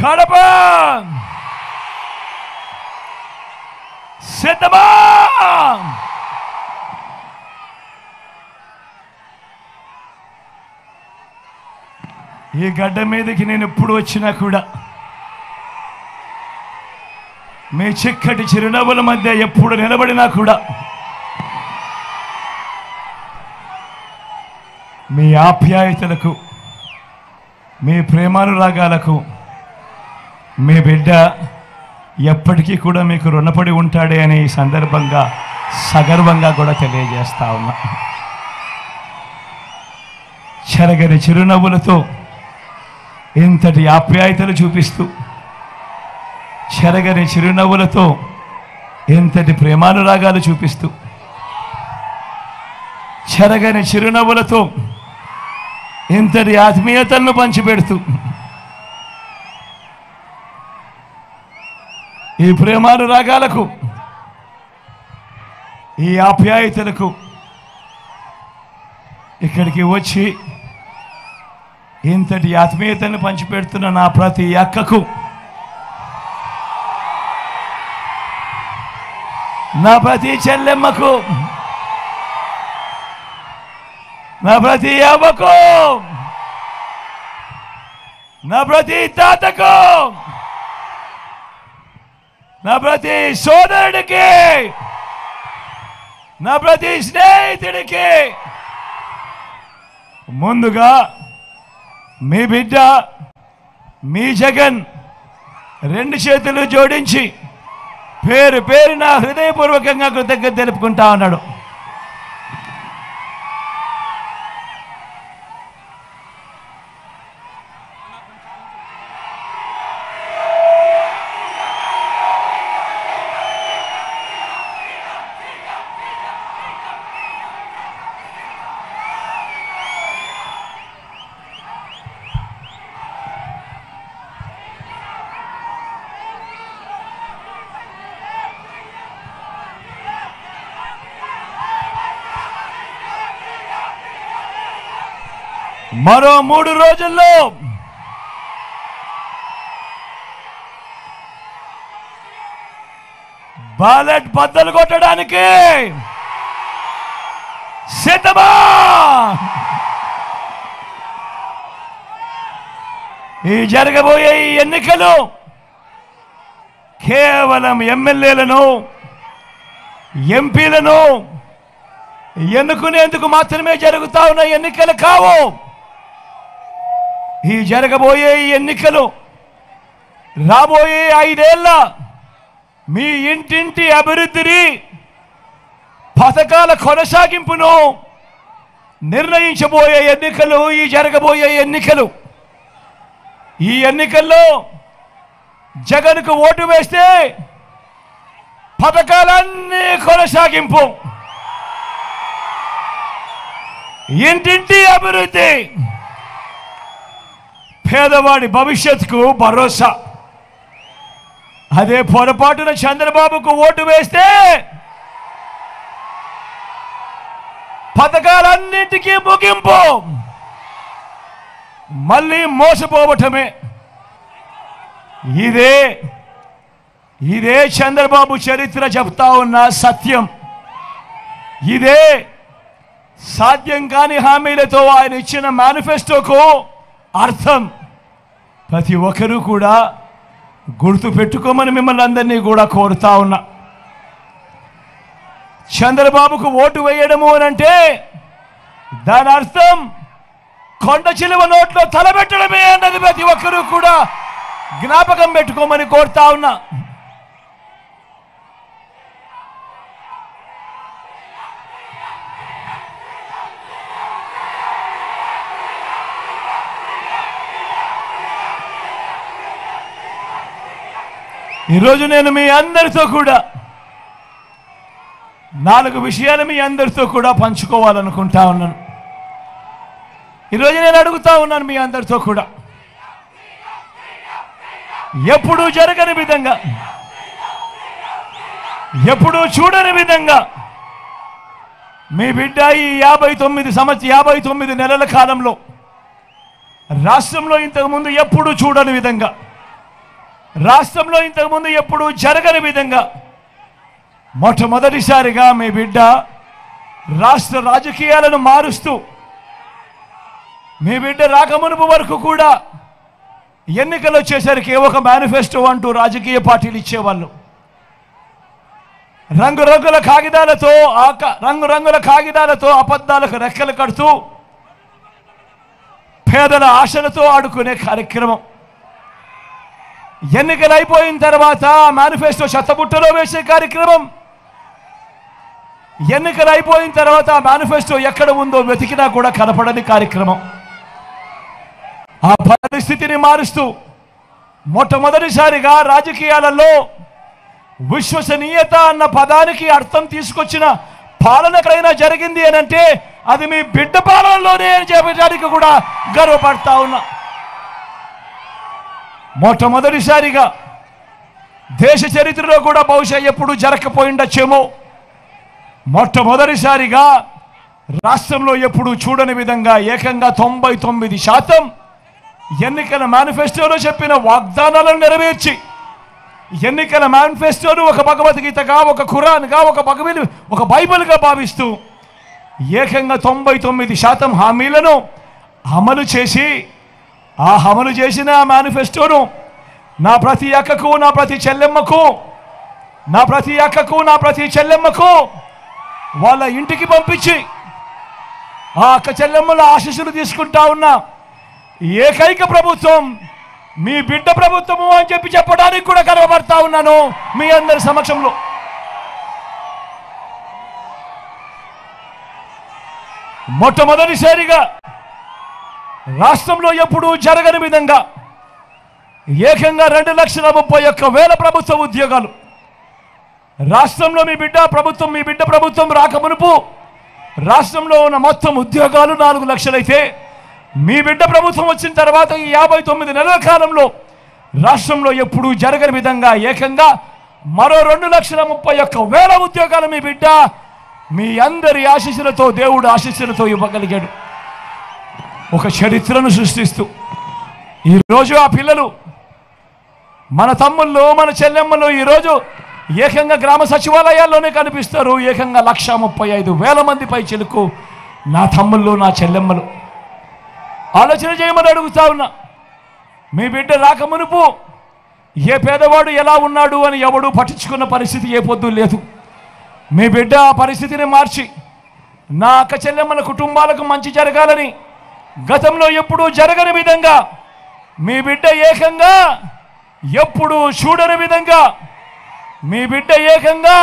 కడప! సిద్ధమా! ఈ గడ్డ మీదకి నేను ఎప్పుడు వచ్చినా కూడా మీ చిక్కటి చిరునవ్వుల మధ్య ఎప్పుడు నిలబడినా కూడా మీ ఆప్యాయతలకు మీ ప్రేమానురాగాలకు మీ బిడ్డ ఎప్పటికీ కూడా మీకు రుణపడి ఉంటాడే అని ఈ సందర్భంగా సగర్వంగా కూడా తెలియజేస్తా ఉన్నా. చెరగని చిరునవ్వులతో ఇంతటి ఆప్యాయతలు చూపిస్తూ చెరగని చిరునవ్వులతో ఎంతటి ప్రేమానురాగాలు చూపిస్తూ చెరగని చిరునవ్వులతో ఇంతటి ఆత్మీయతలను పంచిపెడుతూ ఈ ప్రేమానురాగాలకు ఈ ఆప్యాయతలకు ఇక్కడికి వచ్చి ఇంతటి ఆత్మీయతను పంచిపెడుతున్న నా ప్రతి అక్కకు నా ప్రతి చెల్లెమ్మకు నా ప్రతి అవ్వకు నా ప్రతి తాతకు నా ప్రతి సోదరుడికి నా ప్రతి స్నేహితుడికి ముందుగా మీ బిడ్డ మీ జగన్ రెండు చేతులు జోడించి పేరు పేరు నా హృదయపూర్వకంగా కృతజ్ఞత తెలుపుకుంటా ఉన్నాడు. మరో మూడు రోజుల్లో బాలెట్ బద్దలు కొట్టడానికి సిద్ధమా? ఈ జరగబోయే ఈ ఎన్నికలు కేవలం ఎమ్మెల్యేలను ఎంపీలను ఎన్నుకునేందుకు మాత్రమే జరుగుతా ఉన్న ఎన్నికలు కావు. ఈ జరగబోయే ఈ ఎన్నికలు రాబోయే ఐదేళ్ళ మీ ఇంటింటి అభివృద్ధిని పథకాల కొనసాగింపును నిర్ణయించబోయే ఎన్నికలు ఈ జరగబోయే ఎన్నికలు. ఈ ఎన్నికల్లో జగన్కు ఓటు వేస్తే పథకాలన్నీ కొనసాగింపు. ఇంటింటి అభివృద్ధి. పేదవాడి భవిష్యత్తుకు భరోసా. అదే పొరపాటున చంద్రబాబుకు ఓటు వేస్తే పథకాలన్నింటికీ ముగింపు. మళ్ళీ మోసపోవటమే. ఇదే ఇదే చంద్రబాబు చరిత్ర చెప్తా ఉన్న సత్యం. ఇదే సాధ్యం కాని హామీలతో ఆయన ఇచ్చిన మేనిఫెస్టోకు అర్థం. ప్రతి ఒక్కరూ కూడా గుర్తు పెట్టుకోమని మిమ్మల్ని అందరినీ కూడా కోరుతా ఉన్నా. చంద్రబాబుకు ఓటు వేయడము అని అంటే దాని అర్థం కొండ చిలువ నోట్లో తలబెట్టడమే అన్నది ప్రతి ఒక్కరూ కూడా జ్ఞాపకం పెట్టుకోమని కోరుతా ఉన్నా. ఈరోజు నేను మీ అందరితో కూడా నాలుగు విషయాలు మీ అందరితో కూడా పంచుకోవాలనుకుంటా ఉన్నాను. ఈరోజు నేను అడుగుతా ఉన్నాను మీ అందరితో కూడా. ఎప్పుడూ జరగని విధంగా ఎప్పుడూ చూడని విధంగా మీ బిడ్డ ఈ యాభై తొమ్మిది సంవత్సర యాభై తొమ్మిది నెలల కాలంలో రాష్ట్రంలో ఇంతకుముందు ఎప్పుడూ చూడని విధంగా రాష్ట్రంలో ఇంతకుముందు ఎప్పుడు జరగని విధంగా మొట్టమొదటిసారిగా మీ బిడ్డ రాష్ట్ర రాజకీయాలను మారుస్తూ మీ బిడ్డ రాకమునుపు వరకు కూడా ఎన్నికలు వచ్చేసరికి ఒక మేనిఫెస్టో అంటూ రాజకీయ పార్టీలు ఇచ్చేవాళ్ళు. రంగురంగుల కాగితాలతో ఆక రంగురంగుల కాగితాలతో అబద్ధాలకు రెక్కలు కడుతూ పేదల ఆశలతో ఆడుకునే కార్యక్రమం. ఎన్నికలు అయిపోయిన తర్వాత మేనిఫెస్టో చెత్తబుట్టలో వేసే కార్యక్రమం. ఎన్నికలు అయిపోయిన తర్వాత మేనిఫెస్టో ఎక్కడ ఉందో వెతికినా కూడా కనపడని కార్యక్రమం. ఆ పరిస్థితిని మారుస్తూ మొట్టమొదటిసారిగా రాజకీయాలలో విశ్వసనీయత అన్న పదానికి అర్థం తీసుకొచ్చిన పాలన ఎక్కడైనా జరిగింది అని అంటే అది మీ బిడ్డ పాలనలోనే అని చెప్పడానికి కూడా గర్వపడతా ఉన్నా. మొట్టమొదటిసారిగా దేశ చరిత్రలో కూడా బహుశా ఎప్పుడు జరగకపోయిండొచ్చేమో మొట్టమొదటిసారిగా రాష్ట్రంలో ఎప్పుడు చూడని విధంగా ఏకంగా తొంభై తొమ్మిది శాతం ఎన్నికల మేనిఫెస్టోలో చెప్పిన వాగ్దానాలను నెరవేర్చి ఎన్నికల మేనిఫెస్టోను ఒక భగవద్గీతగా ఒక ఖురాన్గా ఒక భగవద్ ఒక బైబిల్గా భావిస్తూ ఏకంగా తొంభై తొమ్మిది శాతం హామీలను అమలు చేసి ఆ అమలు చేసిన మేనిఫెస్టోను నా ప్రతి అక్కకు నా ప్రతి చెల్లెమ్మకు నా ప్రతి అక్కకు నా ప్రతి చెల్లెమ్మకు వాళ్ళ ఇంటికి పంపించి ఆ అక్క చెల్లెమ్మల ఆశీస్సులు తీసుకుంటా ఉన్నా. ఏకైక ప్రభుత్వం మీ బిడ్డ ప్రభుత్వము అని చెప్పి చెప్పడానికి కూడా గర్వపడతా ఉన్నాను మీ అందరి సమక్షంలో. మొట్టమొదటిసారిగా రాష్ట్రంలో ఎప్పుడూ జరగని విధంగా ఏకంగా రెండు లక్షల ముప్పై ఒక్క వేల ప్రభుత్వ ఉద్యోగాలు. రాష్ట్రంలో మీ బిడ్డ ప్రభుత్వం మీ బిడ్డ ప్రభుత్వం రాకమునుపు రాష్ట్రంలో ఉన్న మొత్తం ఉద్యోగాలు నాలుగు లక్షలైతే మీ బిడ్డ ప్రభుత్వం వచ్చిన తర్వాత ఈ యాభై తొమ్మిది నెలల కాలంలో రాష్ట్రంలో ఎప్పుడూ జరగని విధంగా ఏకంగా మరో రెండు లక్షల ముప్పై ఒక్క వేల ఉద్యోగాలు మీ బిడ్డ మీ అందరి ఆశీస్సులతో దేవుడు ఆశీస్సులతో ఇవ్వగలిగాడు. ఒక చరిత్రను సృష్టిస్తూ. ఈరోజు ఆ పిల్లలు మన తమ్ముళ్ళు మన చెల్లెమ్మలు ఈరోజు ఏకంగా గ్రామ సచివాలయాల్లోనే కనిపిస్తారు. ఏకంగా లక్ష ముప్పై ఐదు వేల మంది పై చెలుకు నా తమ్ముళ్ళు నా చెల్లెమ్మలు. ఆలోచన చేయమని అడుగుతా ఉన్నా. మీ బిడ్డ రాక మునుపు ఏ పేదవాడు ఎలా ఉన్నాడు అని ఎవడు పట్టించుకున్న పరిస్థితి ఏ పొద్దు లేదు. మీ బిడ్డ ఆ పరిస్థితిని మార్చి నా అక్క చెల్లెమ్మల కుటుంబాలకు మంచి జరగాలని గతంలో ఎప్పుడూ జరగని విధంగా మీ బిడ్డ ఏకంగా ఎప్పుడూ చూడని విధంగా మీ బిడ్డ ఏకంగా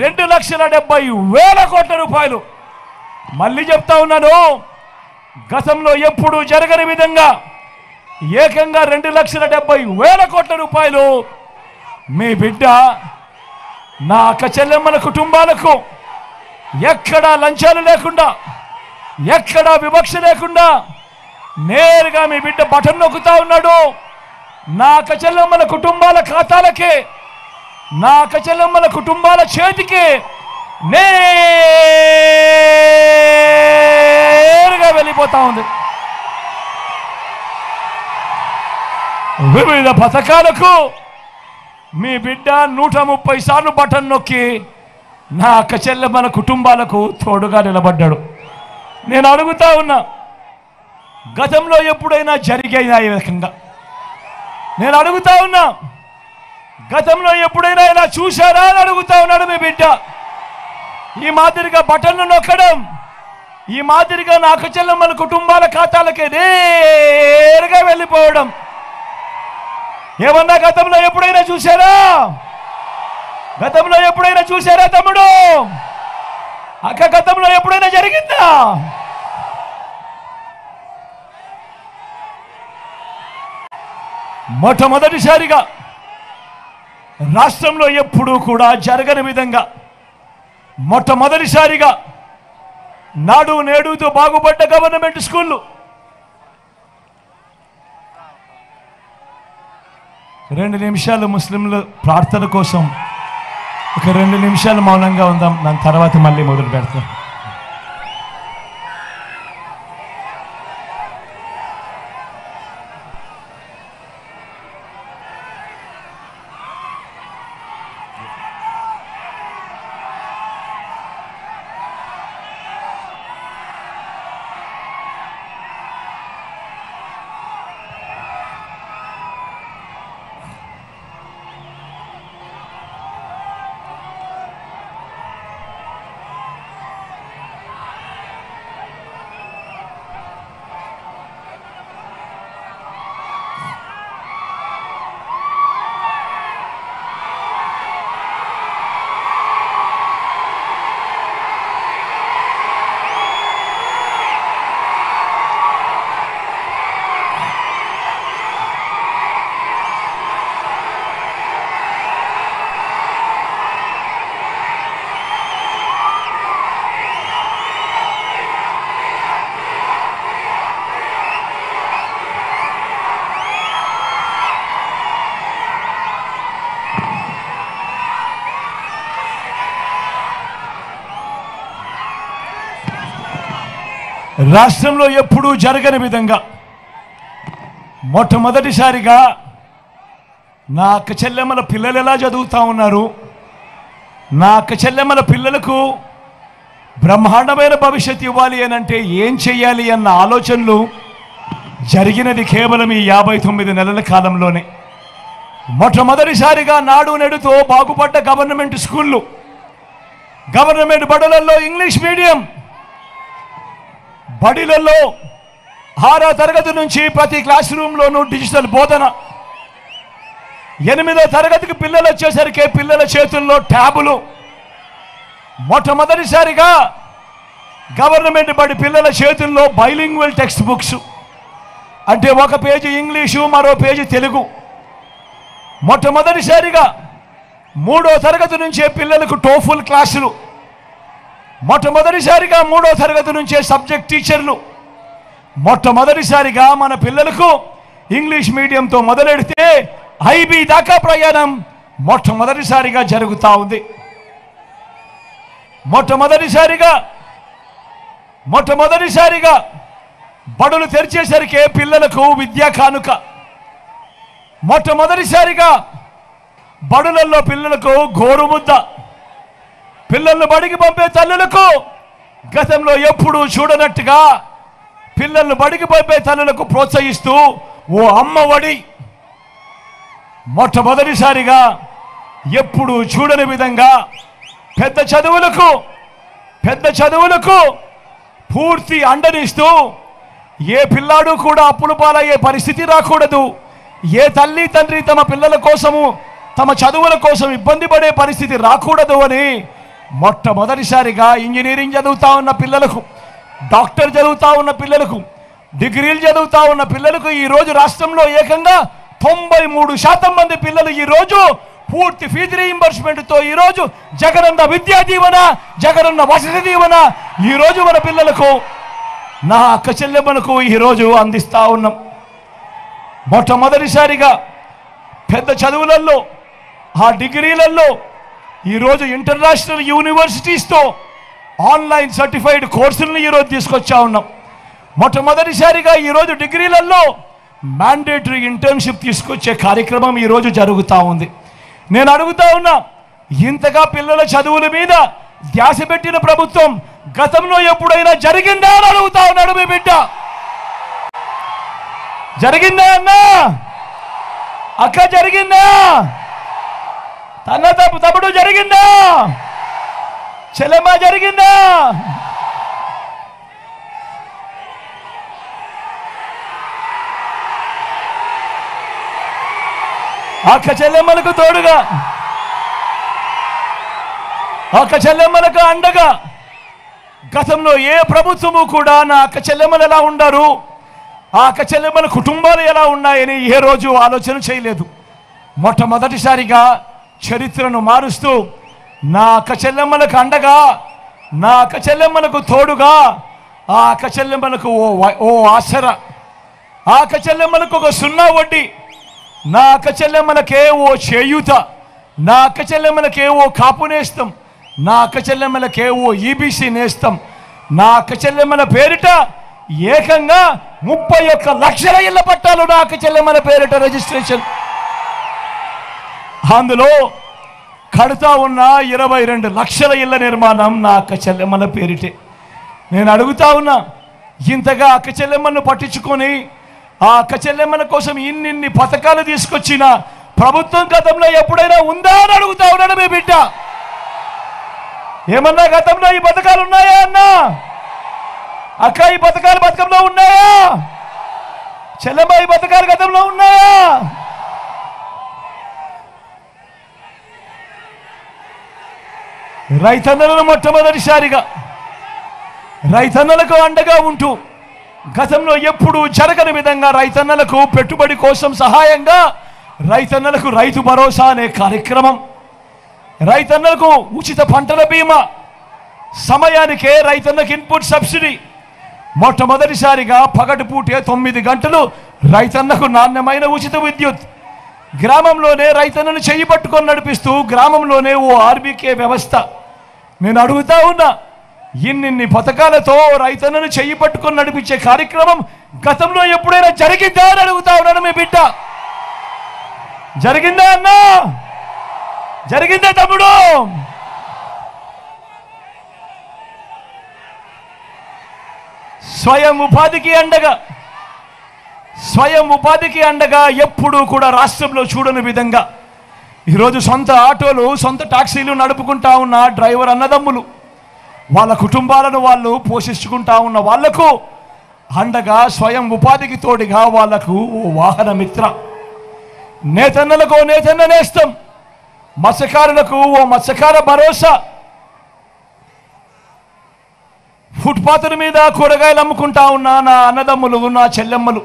రెండు లక్షల డెబ్బై వేల కోట్ల రూపాయలు. మళ్ళీ చెప్తా ఉన్నాను గతంలో ఎప్పుడూ జరగని విధంగా ఏకంగా రెండు లక్షల డెబ్బై వేల కోట్ల రూపాయలు మీ బిడ్డ నా అక్క చెల్లెమ్మల కుటుంబాలకు ఎక్కడా లంచాలు లేకుండా ఎక్కడా వివక్ష లేకుండా నేరుగా మీ బిడ్డ బటన్ నొక్కుతా ఉన్నాడు. నా అక్క కుటుంబాల ఖాతాలకే నా అక్క కుటుంబాల చేతికి నేరుగా వెళ్ళిపోతా ఉంది. వివిధ పథకాలకు మీ బిడ్డ నూట ముప్పై సార్లు బటన్ నొక్కి నా అక్క కుటుంబాలకు తోడుగా నిలబడ్డాడు. నేను అడుగుతా ఉన్నా గతంలో ఎప్పుడైనా జరిగైనా ఈ రకంగా? నేను అడుగుతా ఉన్నా గతంలో ఎప్పుడైనా ఇలా చూశారా అని అడుగుతా ఉన్నాడు మీ బిడ్డ. ఈ మాదిరిగా బటన్లు నొక్కడం ఈ మాదిరిగా నాకు అక్క చెల్లెమ్మల కుటుంబాల ఖాతాలకి నేరుగా వెళ్ళిపోవడం. ఏమన్నా గతంలో ఎప్పుడైనా చూశారా? గతంలో ఎప్పుడైనా చూశారా తమ్ముడు? అక్క గతంలో ఎప్పుడైనా జరిగిందా? మొట్టమొదటిసారిగా రాష్ట్రంలో ఎప్పుడూ కూడా జరగని విధంగా మొట్టమొదటిసారిగా నాడు నేడుతో బాగుపడ్డ గవర్నమెంట్ స్కూళ్ళు. రెండు నిమిషాలు ముస్లింలు ప్రార్థన కోసం ఒక రెండు నిమిషాలు మౌనంగా ఉందాం. దాని తర్వాత మళ్ళీ మొదలు పెడతాం. రాష్ట్రంలో ఎప్పుడూ జరగని విధంగా మొట్టమొదటిసారిగా నా అక్క చెల్లెమ్మల పిల్లలు ఎలా చదువుతా ఉన్నారు? నా అక్క చెల్లెమ్మల పిల్లలకు బ్రహ్మాండమైన భవిష్యత్తు ఇవ్వాలి అని అంటే ఏం చెయ్యాలి అన్న ఆలోచనలు జరిగినది కేవలం ఈ యాభై తొమ్మిది నెలల కాలంలోనే. మొట్టమొదటిసారిగా నాడు నెడుతో బాగుపడ్డ గవర్నమెంట్ స్కూళ్ళు. గవర్నమెంట్ బడులలో ఇంగ్లీష్ మీడియం బడిలలో ఆరో తరగతి నుంచి ప్రతి క్లాస్ రూమ్లోనూ డిజిటల్ బోధన. ఎనిమిదో తరగతికి పిల్లలు వచ్చేసరికి పిల్లల చేతుల్లో ట్యాబులు. మొట్టమొదటిసారిగా గవర్నమెంట్ బడి పిల్లల చేతుల్లో బైలింగ్వల్ టెక్స్ట్ బుక్స్. అంటే ఒక పేజీ ఇంగ్లీషు మరో పేజీ తెలుగు. మొట్టమొదటిసారిగా మూడో తరగతి నుంచే పిల్లలకు టోఫుల్ క్లాసులు. మొట్టమొదటిసారిగా మూడో తరగతి నుంచే సబ్జెక్ట్ టీచర్లు. మొట్టమొదటిసారిగా మన పిల్లలకు ఇంగ్లీష్ మీడియంతో మొదలెడితే ఐబీ దాకా ప్రయాణం మొట్టమొదటిసారిగా జరుగుతూ ఉంది. మొట్టమొదటిసారిగా మొట్టమొదటిసారిగా బడులు తెరిచేసరికి పిల్లలకు విద్యా కానుక. మొట్టమొదటిసారిగా బడులలో పిల్లలకు గోరుముద్ద. పిల్లలను బడికి పంపే తల్లులకు గతంలో ఎప్పుడూ చూడనట్టుగా పిల్లలను బడికి పంపే తల్లులకు ప్రోత్సహిస్తూ ఓ అమ్మ ఒడి మొట్టమొదటిసారిగా ఎప్పుడు చూడని విధంగా పెద్ద చదువులకు పెద్ద చదువులకు పూర్తి అండనిస్తూ ఏ పిల్లాడు కూడా అప్పులు పాలయ్యే పరిస్థితి రాకూడదు. ఏ తల్లి తండ్రి తమ పిల్లల కోసము తమ చదువుల కోసం ఇబ్బంది పడే పరిస్థితి రాకూడదు అని మొట్టమొదటిసారిగా ఇంజనీరింగ్ చదువుతా ఉన్న పిల్లలకు డాక్టర్ చదువుతా ఉన్న పిల్లలకు డిగ్రీలు చదువుతా ఉన్న పిల్లలకు ఈ రోజు రాష్ట్రంలో ఏకంగా తొంభై మూడు శాతం మంది పిల్లలు ఈ రోజు పూర్తి ఫీజు రీయింబర్స్మెంట్తో ఈరోజు జగనన్న విద్యా దీవెన జగనన్న వసతి దీవెన ఈ రోజు మన పిల్లలకు నా అక్క చెల్లెమ్మలకు ఈరోజు అందిస్తూ ఉన్నాం. మొట్టమొదటిసారిగా పెద్ద చదువులలో ఆ డిగ్రీలలో ఈరోజు ఇంటర్నేషనల్ యూనివర్సిటీస్తో ఆన్లైన్ సర్టిఫైడ్ కోర్సులను ఈరోజు తీసుకొచ్చా ఉన్నాం. మొట్టమొదటిసారిగా ఈరోజు డిగ్రీలలో మ్యాండేటరీ ఇంటర్న్షిప్ తీసుకొచ్చే కార్యక్రమం ఈరోజు జరుగుతూ ఉంది. నేను అడుగుతా ఉన్నా ఇంతగా పిల్లల చదువుల మీద ధ్యాస పెట్టిన ప్రభుత్వం గతంలో ఎప్పుడైనా జరిగిందా అని అడుగుతా ఉన్నాడు మీ బిడ్డ. జరిగిందా అన్నా? అక్క జరిగిందా? తన తప్పు తప్పుడు జరిగిందా? చెల్లెమ్మ జరిగిందా? అక్క చెల్లెమ్మలకు తోడుగా. అక్క చెల్లెమ్మలకు అండగా. గతంలో ఏ ప్రభుత్వము కూడా నా అక్క చెల్లెమ్మలు ఎలా ఉండరు? ఆ అక్క చెల్లెమ్మల కుటుంబాలు ఎలా ఉన్నాయని ఏ రోజు ఆలోచన చేయలేదు. మొట్టమొదటిసారిగా చరిత్రను మారుస్తూ నా అక్క అండగా నా అక్క చెల్లెమ్మలకు తోడుగా ఆ అక్క చెల్లెమ్మలకు ఓ ఓ ఆసర. ఆ అక్క చెల్లెమ్మలకు ఒక సున్నా వడ్డీ. నా అక్క చెల్లెమ్మలకే ఓ చేయూత. నా అక్క చెల్లెమ్మలకే ఓ కాపు నేస్తం. నా అక్క చెల్లెమ్మలకే ఓ ఈబీసీ నేస్తం. నా అక్క చెల్లెమ్మల పేరిట ఏకంగా ముప్పై ఒక్క లక్షల ఇళ్ళ పట్టాలు నా అక్క చెల్లెమ్మల పేరిట రిజిస్ట్రేషన్. అందులో కడతా ఉన్న ఇరవై రెండు లక్షల ఇళ్ళ నిర్మాణం నా అక్క చెల్లెమ్మల పేరిటే. నేను అడుగుతా ఉన్నా ఇంతగా అక్క చెల్లెమ్మను పట్టించుకొని ఆ అక్క చెల్లెమ్మల కోసం ఇన్నిన్ని పథకాలు తీసుకొచ్చిన ప్రభుత్వం గతంలో ఎప్పుడైనా ఉందా అని అడుగుతా ఉన్నాడు మీ బిడ్డ. ఏమన్నా గతంలో ఈ పథకాలు ఉన్నాయా అన్నా? అక్క ఈ పథకాలు పథకంలో ఉన్నాయా? చెల్లెమ్మ ఈ పథకాలు గతంలో ఉన్నాయా? రైతన్నలను మొట్టమొదటిసారిగా రైతన్నలకు అండగా ఉంటూ గతంలో ఎప్పుడు జరగని విధంగా రైతన్నలకు పెట్టుబడి కోసం సహాయంగా రైతన్నలకు రైతు భరోసా అనే కార్యక్రమం రైతన్నలకు ఉచిత పంటల బీమా సమయానికే రైతన్నకు ఇన్పుట్ సబ్సిడీ మొట్టమొదటిసారిగా పగటిపూటే తొమ్మిది గంటలు రైతన్నకు నాణ్యమైన ఉచిత విద్యుత్ గ్రామంలోనే రైతన్నను చెయ్యి పట్టుకొని నడిపిస్తూ గ్రామంలోనే ఓ ఆర్బీకే వ్యవస్థ. నేను అడుగుతా ఉన్నా ఇన్నిన్ని పథకాలతో రైతన్నను చెయ్యి పట్టుకొని నడిపించే కార్యక్రమం గతంలో ఎప్పుడైనా జరిగిందా అని అడుగుతా ఉన్నాను మీ బిడ్డ. జరిగిందా అన్నా? జరిగిందా తమ్ముడు? స్వయం ఉపాధికి అండగా స్వయం ఉపాధికి అండగా ఎప్పుడూ కూడా రాష్ట్రంలో చూడని విధంగా. ఈరోజు సొంత ఆటోలు సొంత టాక్సీలు నడుపుకుంటా ఉన్న డ్రైవర్ అన్నదమ్ములు వాళ్ళ కుటుంబాలను వాళ్ళు పోషించుకుంటా ఉన్న వాళ్ళకు అండగా స్వయం ఉపాధికి తోడిగా వాళ్ళకు ఓ వాహన మిత్ర నేతన్నలకు నేతన్న నేస్తం మత్స్యకారులకు ఓ మత్స్యకార భరోసా. ఫుట్పాత్ల మీద కూరగాయలు అమ్ముకుంటా ఉన్న నా అన్నదమ్ములు నా చెల్లెమ్మలు.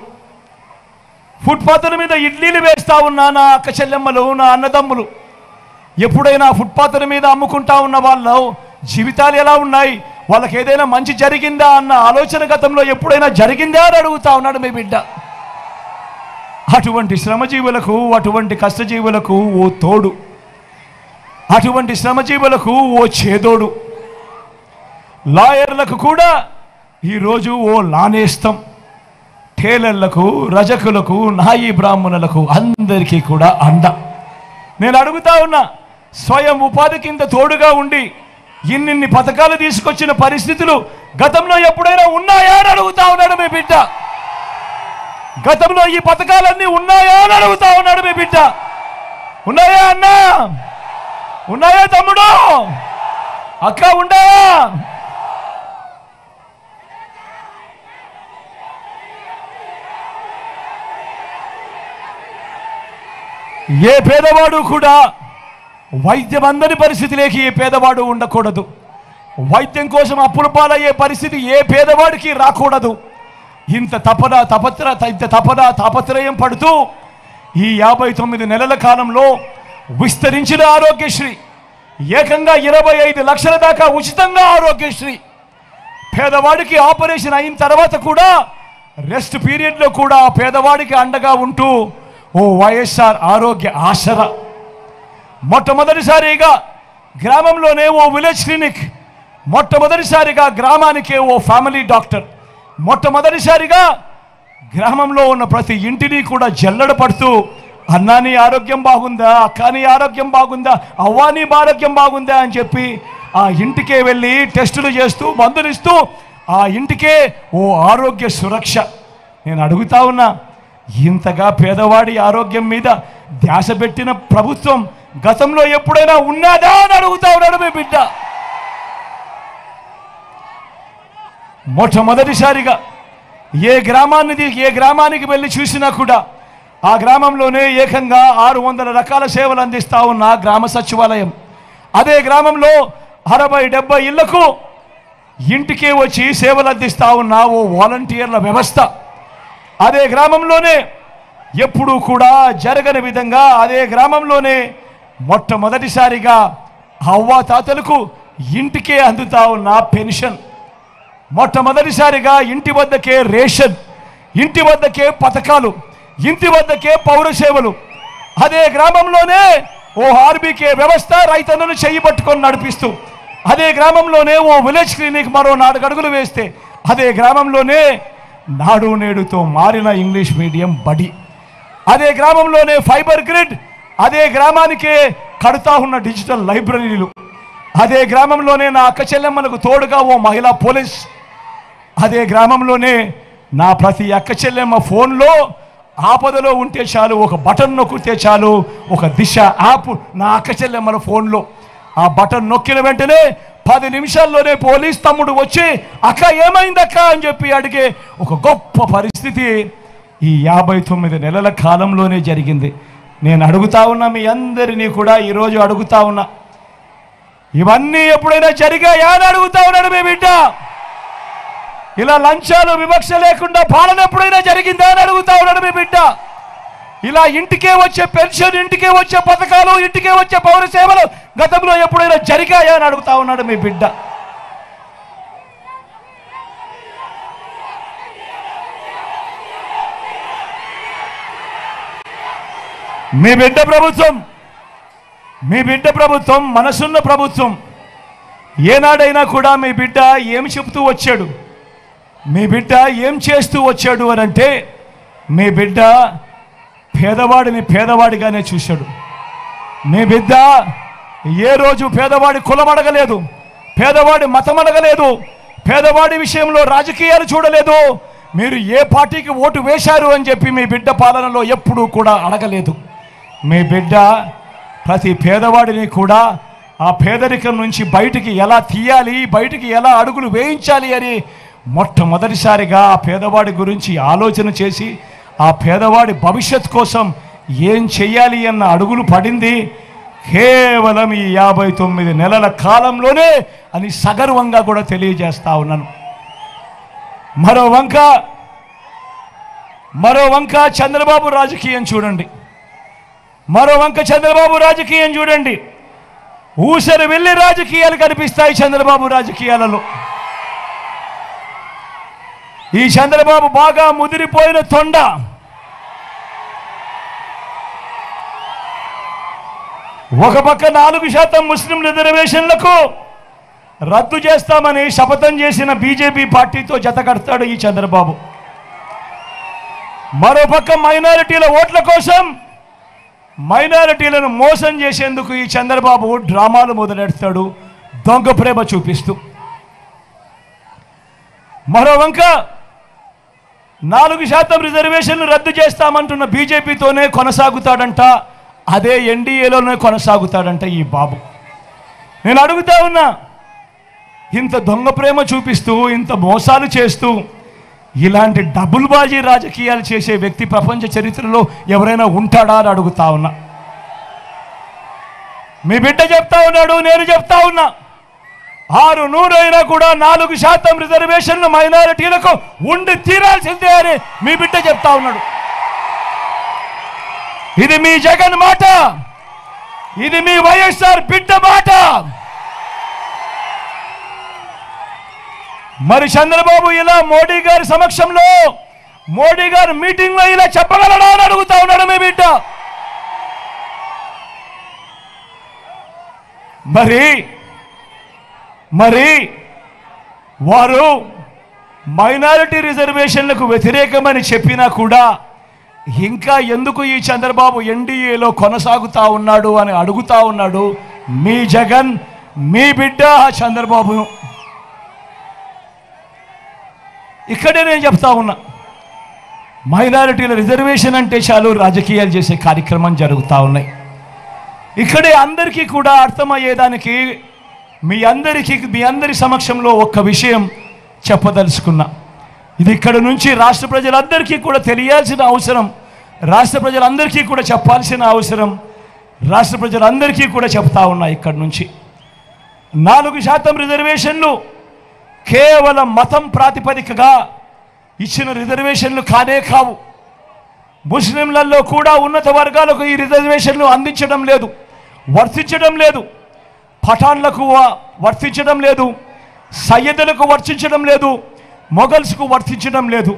ఫుట్పాత్ల మీద ఇడ్లీలు వేస్తూ ఉన్నా నా అక్క చెల్లెమ్మలు నా అన్నదమ్ములు. ఎప్పుడైనా ఫుట్పాత్ల మీద అమ్ముకుంటా ఉన్న వాళ్ళు జీవితాలు ఎలా ఉన్నాయి? వాళ్ళకి ఏదైనా మంచి జరిగిందా అన్న ఆలోచన గతంలో ఎప్పుడైనా జరిగిందా అని అడుగుతా ఉన్నాడు మీ బిడ్డ. అటువంటి శ్రమజీవులకు అటువంటి కష్టజీవులకు ఓ తోడు. అటువంటి శ్రమజీవులకు ఓ చేదోడు. లాయర్లకు కూడా ఈరోజు ఓ లానేస్తాం. టేలర్లకు రజకులకు నాయి బ్రాహ్మణులకు అందరికీ కూడా అండ. నేను అడుగుతా ఉన్నా స్వయం ఉపాధి కింద తోడుగా ఉండి ఇన్నిన్ని పథకాలు తీసుకొచ్చిన పరిస్థితులు గతంలో ఎప్పుడైనా ఉన్నాయా అని అడుగుతా ఉన్నాడు మీ బిడ్డ. గతంలో ఈ పథకాలన్నీ ఉన్నాయా అని అడుగుతా ఉన్నాడు మీ బిడ్డ. ఉన్నాయా అన్నా? ఉన్నాయా తమ్ముడు? అక్క ఉన్నాయా ఏ పేదవాడు కూడా వైద్యం అందని పరిస్థితిలోకి ఏ పేదవాడు ఉండకూడదు. వైద్యం కోసం అప్పుల పాలయ్యే పరిస్థితి ఏ పేదవాడికి రాకూడదు. ఇంత తపన తపత్ర ఇంత తపన తాపత్రయం పడుతూ ఈ యాభై తొమ్మిది నెలల కాలంలో విస్తరించిన ఆరోగ్యశ్రీ ఏకంగా ఇరవై ఐదు లక్షల దాకా ఉచితంగా ఆరోగ్యశ్రీ పేదవాడికి ఆపరేషన్ అయిన తర్వాత కూడా రెస్ట్ పీరియడ్లో కూడా పేదవాడికి అండగా ఉంటూ ఓ వైఎస్ఆర్ ఆరోగ్య ఆసర. మొట్టమొదటిసారిగా గ్రామంలోనే ఓ విలేజ్ క్లినిక్ మొట్టమొదటిసారిగా గ్రామానికే ఓ ఫ్యామిలీ డాక్టర్ మొట్టమొదటిసారిగా గ్రామంలో ఉన్న ప్రతి ఇంటిని కూడా జల్లడ పడుతూ అన్నాని ఆరోగ్యం బాగుందా? అక్కాని ఆరోగ్యం బాగుందా? అవ్వా నీ ఆరోగ్యం బాగుందా? అని చెప్పి ఆ ఇంటికే వెళ్ళి టెస్టులు చేస్తూ మందులు ఇస్తూ ఆ ఇంటికే ఓ ఆరోగ్య సురక్ష. నేను అడుగుతా ఉన్నా ఇంతగా పేదవాడి ఆరోగ్యం మీద ధ్యాస పెట్టిన ప్రభుత్వం గతంలో ఎప్పుడైనా ఉన్నదా అని అడుగుతా ఉన్నాడు మీ బిడ్డ. మొట్టమొదటిసారిగా ఏ గ్రామాన్ని ఏ గ్రామానికి వెళ్ళి చూసినా కూడా ఆ గ్రామంలోనే ఏకంగా ఆరు వందల రకాల సేవలు అందిస్తూ ఉన్న గ్రామ సచివాలయం. అదే గ్రామంలో అరవై డెబ్బై ఇళ్ళకు ఇంటికే వచ్చి సేవలు అందిస్తూ ఉన్న ఓ వాలంటీర్ల వ్యవస్థ. అదే గ్రామంలోనే ఎప్పుడూ కూడా జరగని విధంగా అదే గ్రామంలోనే మొట్టమొదటిసారిగా అవ్వా తాతలకు ఇంటికే అందుతా ఉన్న పెన్షన్. మొట్టమొదటిసారిగా ఇంటి వద్దకే రేషన్ ఇంటి వద్దకే పథకాలు ఇంటి వద్దకే పౌర సేవలు. అదే గ్రామంలోనే ఓ ఆర్బీకే వ్యవస్థ రైతన్నను చెయ్యి పట్టుకొని నడిపిస్తూ అదే గ్రామంలోనే ఓ విలేజ్ క్లినిక్ మరో నాలుగు అడుగులు వేస్తే అదే గ్రామంలోనే నాడు నేడుతో మారిన ఇంగ్లీష్ మీడియం బడి. అదే గ్రామంలోనే ఫైబర్ గ్రిడ్ అదే గ్రామానికే కడుతా ఉన్న డిజిటల్ లైబ్రరీలు. అదే గ్రామంలోనే నా అక్క చెల్లెమ్మలకు తోడుగా ఓ మహిళా పోలీస్. అదే గ్రామంలోనే నా ప్రతి అక్క చెల్లెమ్మ ఫోన్లో ఆపదలో ఉంటే చాలు ఒక బటన్ నొక్కితే చాలు ఒక దిశ యాప్ నా అక్క చెల్లెమ్మల ఫోన్లో. ఆ బటన్ నొక్కిన వెంటనే పది నిమిషాల్లోనే పోలీస్ తమ్ముడు వచ్చి అక్క ఏమైందక్క? అని చెప్పి అడిగే ఒక గొప్ప పరిస్థితి ఈ యాభై తొమ్మిది నెలల కాలంలోనే జరిగింది. నేను అడుగుతా ఉన్నా మీ అందరినీ కూడా ఈరోజు అడుగుతా ఉన్నా. ఇవన్నీ ఎప్పుడైనా జరిగాయా అని అడుగుతా ఉన్నాడు మీ బిడ్డ. ఇలా లంచాలు వివక్ష లేకుండా పాలన ఎప్పుడైనా జరిగిందా అని అడుగుతా ఉన్నాడు మీ బిడ్డ. ఇలా ఇంటికే వచ్చే పెన్షన్ ఇంటికే వచ్చే పథకాలు ఇంటికే వచ్చే పౌర సేవలు గతంలో ఎప్పుడైనా జరిగాయా అని అడుగుతా ఉన్నాడు మీ బిడ్డ. మీ బిడ్డ ప్రభుత్వం మీ బిడ్డ ప్రభుత్వం మనసున్న ప్రభుత్వం ఏనాడైనా కూడా మీ బిడ్డ ఏమి చెబుతూ వచ్చాడు? మీ బిడ్డ ఏం చేస్తూ వచ్చాడు అని అంటే మీ బిడ్డ పేదవాడిని పేదవాడిగానే చూశాడు. మీ బిడ్డ ఏ రోజు పేదవాడి కులం అడగలేదు పేదవాడి మతం అడగలేదు పేదవాడి విషయంలో రాజకీయాలు చూడలేదు మీరు ఏ పార్టీకి ఓటు వేశారు అని చెప్పి మీ బిడ్డ పాలనలో ఎప్పుడూ కూడా అడగలేదు. మీ బిడ్డ ప్రతి పేదవాడిని కూడా ఆ పేదరికం నుంచి బయటికి ఎలా తీయాలి బయటికి ఎలా అడుగులు వేయించాలి అని మొట్టమొదటిసారిగా ఆ పేదవాడి గురించి ఆలోచన చేసి ఆ పేదవాడి భవిష్యత్ కోసం ఏం చెయ్యాలి అన్న అడుగులు పడింది. కేవలం ఈ యాభై తొమ్మిది నెలల కాలంలోనే అని సగర్వంగా కూడా తెలియజేస్తా ఉన్నాను. మరో వంక మరో వంక చంద్రబాబు రాజకీయం చూడండి. మరో వంక చంద్రబాబు రాజకీయం చూడండి. ఊసరి వెళ్ళి రాజకీయాలు కనిపిస్తాయి చంద్రబాబు రాజకీయాలలో. ఈ చంద్రబాబు బాగా ముదిరిపోయిన తొండ ఒక పక్క నాలుగు శాతం ముస్లిం రిజర్వేషన్లకు రద్దు చేస్తామని శపథం చేసిన బీజేపీ పార్టీతో జత కడతాడు ఈ చంద్రబాబు. మరోపక్క మైనారిటీల ఓట్ల కోసం మైనారిటీలను మోసం చేసేందుకు ఈ చంద్రబాబు డ్రామాలు మొదలెడతాడు దొంగ ప్రేమ చూపిస్తూ. మరో వంక నాలుగు శాతం రిజర్వేషన్లు రద్దు చేస్తామంటున్న బీజేపీతోనే కొనసాగుతాడంట అదే ఎన్డీఏలోనే కొనసాగుతాడంట ఈ బాబు. నేను అడుగుతా ఉన్నా ఇంత దొంగ ప్రేమ చూపిస్తూ ఇంత మోసాలు చేస్తూ ఇలాంటి డబుల్ బాజీ రాజకీయాలు చేసే వ్యక్తి ప్రపంచ చరిత్రలో ఎవరైనా ఉంటాడా అని అడుగుతా ఉన్నా. మీ బిడ్డ చెప్తా ఉన్నాడు నేను చెప్తా ఉన్నా. ఆరు నూరైనా కూడా నాలుగు శాతం రిజర్వేషన్లు మైనారిటీలకు ఉండి తీరాల్సిందే అని మీ బిడ్డ చెప్తా ఉన్నాడు. ఇది మీ జగన్ మాట. ఇది మీ వైఎస్ఆర్ బిడ్డ మాట. మరి చంద్రబాబు ఇలా మోడీ గారి సమక్షంలో మోడీ గారి మీటింగ్లో ఇలా చెప్పగలడా అని అడుగుతా ఉన్నాడు మీ బిడ్డ. మరి మరి వారు మైనారిటీ రిజర్వేషన్లకు వ్యతిరేకమని చెప్పినా కూడా ఇంకా ఎందుకు ఈ చంద్రబాబు ఎన్డీఏలో కొనసాగుతా ఉన్నాడు అని అడుగుతా ఉన్నాడు? మీ జగన్ మీ బిడ్డ చంద్రబాబు. ఇక్కడే నేను చెప్తా ఉన్నా. మైనారిటీల రిజర్వేషన్ అంటే చాలు రాజకీయాలు చేసే కార్యక్రమం జరుగుతూ ఉన్నాయి. ఇక్కడే అందరికీ కూడా అర్థమయ్యేదానికి మీ అందరికీ మీ అందరి సమక్షంలో ఒక్క విషయం చెప్పదలుచుకున్నా. ఇది ఇక్కడ నుంచి రాష్ట్ర ప్రజలందరికీ కూడా తెలియాల్సిన అవసరం. రాష్ట్ర ప్రజలందరికీ కూడా చెప్పాల్సిన అవసరం. రాష్ట్ర ప్రజలందరికీ కూడా చెప్తా ఉన్నా ఇక్కడ నుంచి. నాలుగు శాతం రిజర్వేషన్లు కేవలం మతం ప్రాతిపదికగా ఇచ్చిన రిజర్వేషన్లు కానే కావు. ముస్లింలలో కూడా ఉన్నత వర్గాలకు ఈ రిజర్వేషన్లు అందించడం లేదు. వర్తించడం లేదు. పఠాన్లకు వర్తించడం లేదు. సయ్యదులకు వర్తించడం లేదు. మొఘల్స్కు వర్తించడం లేదు.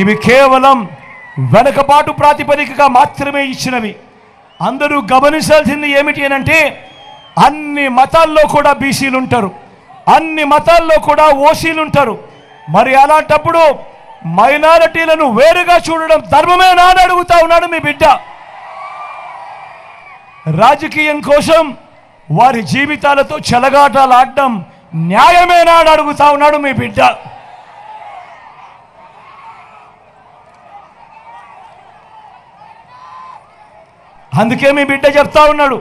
ఇవి కేవలం వెనకబాటు ప్రాతిపదికగా మాత్రమే ఇచ్చినవి. అందరూ గమనించాల్సింది ఏమిటి అని అంటే అన్ని మతాల్లో కూడా బీసీలు ఉంటారు. అన్ని మతాల్లో కూడా ఓసీలు ఉంటారు. మరి అలాంటప్పుడు మైనారిటీలను వేరుగా చూడడం ధర్మమే నాని అడుగుతా ఉన్నాడు మీ బిడ్డ. రాజకీయం కోసం వారి జీవితాలతో చెలగాటాలు ఆడడం న్యాయమేనా అని అడుగుతా ఉన్నాడు మీ బిడ్డ. అందుకే మీ బిడ్డ చెప్తా ఉన్నాడు.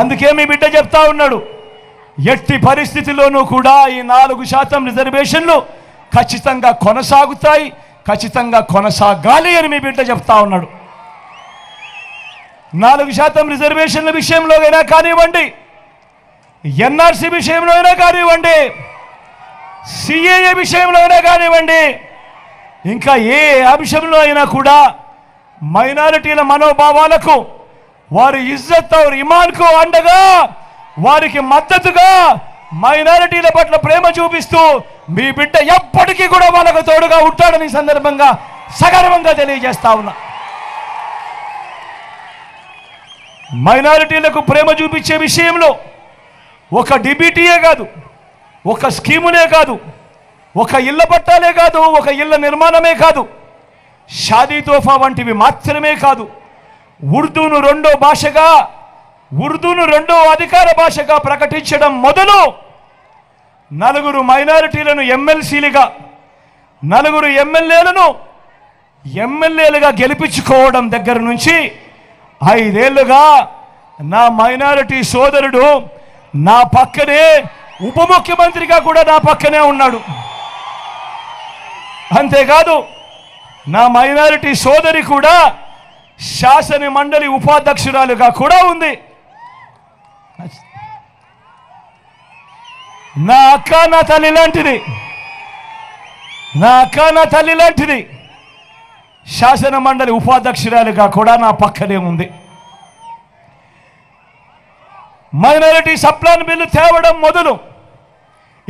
అందుకే మీ బిడ్డ చెప్తా ఉన్నాడు. ఎట్టి పరిస్థితిలోనూ కూడా ఈ నాలుగు శాతం రిజర్వేషన్లు ఖచ్చితంగా కొనసాగుతాయి ఖచ్చితంగా కొనసాగాలి అని మీ బిడ్డ చెప్తా ఉన్నాడు. నాలుగు శాతం రిజర్వేషన్ల విషయంలో అయినా కానివ్వండి ఎన్ఆర్సీ విషయంలో అయినా కానివ్వండి సిఏఏ విషయంలో అయినా కానివ్వండి ఇంకా ఏ అంశంలో అయినా కూడా మైనారిటీల మనోభావాలకు వారి ఇజ్జత్ ఇమాన్కు అండగా వారికి మద్దతుగా మైనారిటీల పట్ల ప్రేమ చూపిస్తూ మీ బిడ్డ ఎప్పటికీ కూడా వాళ్ళకు తోడుగా ఉంటాడని సందర్భంగా సగర్వంగా తెలియజేస్తా ఉన్నా. మైనారిటీలకు ప్రేమ చూపించే విషయంలో ఒక డిబిటీయే కాదు ఒక స్కీమునే కాదు ఒక ఇళ్ళ పట్టాలే కాదు ఒక ఇళ్ళ నిర్మాణమే కాదు షాదీ తోఫా వంటివి మాత్రమే కాదు ఉర్దూను రెండో భాషగా ఉర్దూను రెండో అధికార భాషగా ప్రకటించడం మొదలు నలుగురు మైనారిటీలను ఎమ్మెల్సీలుగా నలుగురు ఎమ్మెల్యేలను ఎమ్మెల్యేలుగా గెలిపించుకోవడం దగ్గర నుంచి ఐదేళ్ళుగా నా మైనారిటీ సోదరుడు నా పక్కనే ఉప ముఖ్యమంత్రిగా కూడా నా పక్కనే ఉన్నాడు. అంతేకాదు నా మైనారిటీ సోదరి కూడా శాసన మండలి ఉపాధ్యక్షురాలుగా కూడా ఉంది. నా అక్క నా తల్లి లాంటిది. నా అక్క నా తల్లి లాంటిది. శాసన మండలి ఉపాధ్యక్షురాలుగా కూడా నా పక్కనే ఉంది. మైనారిటీ సప్లాన్ బిల్లు తేవడం మొదలు.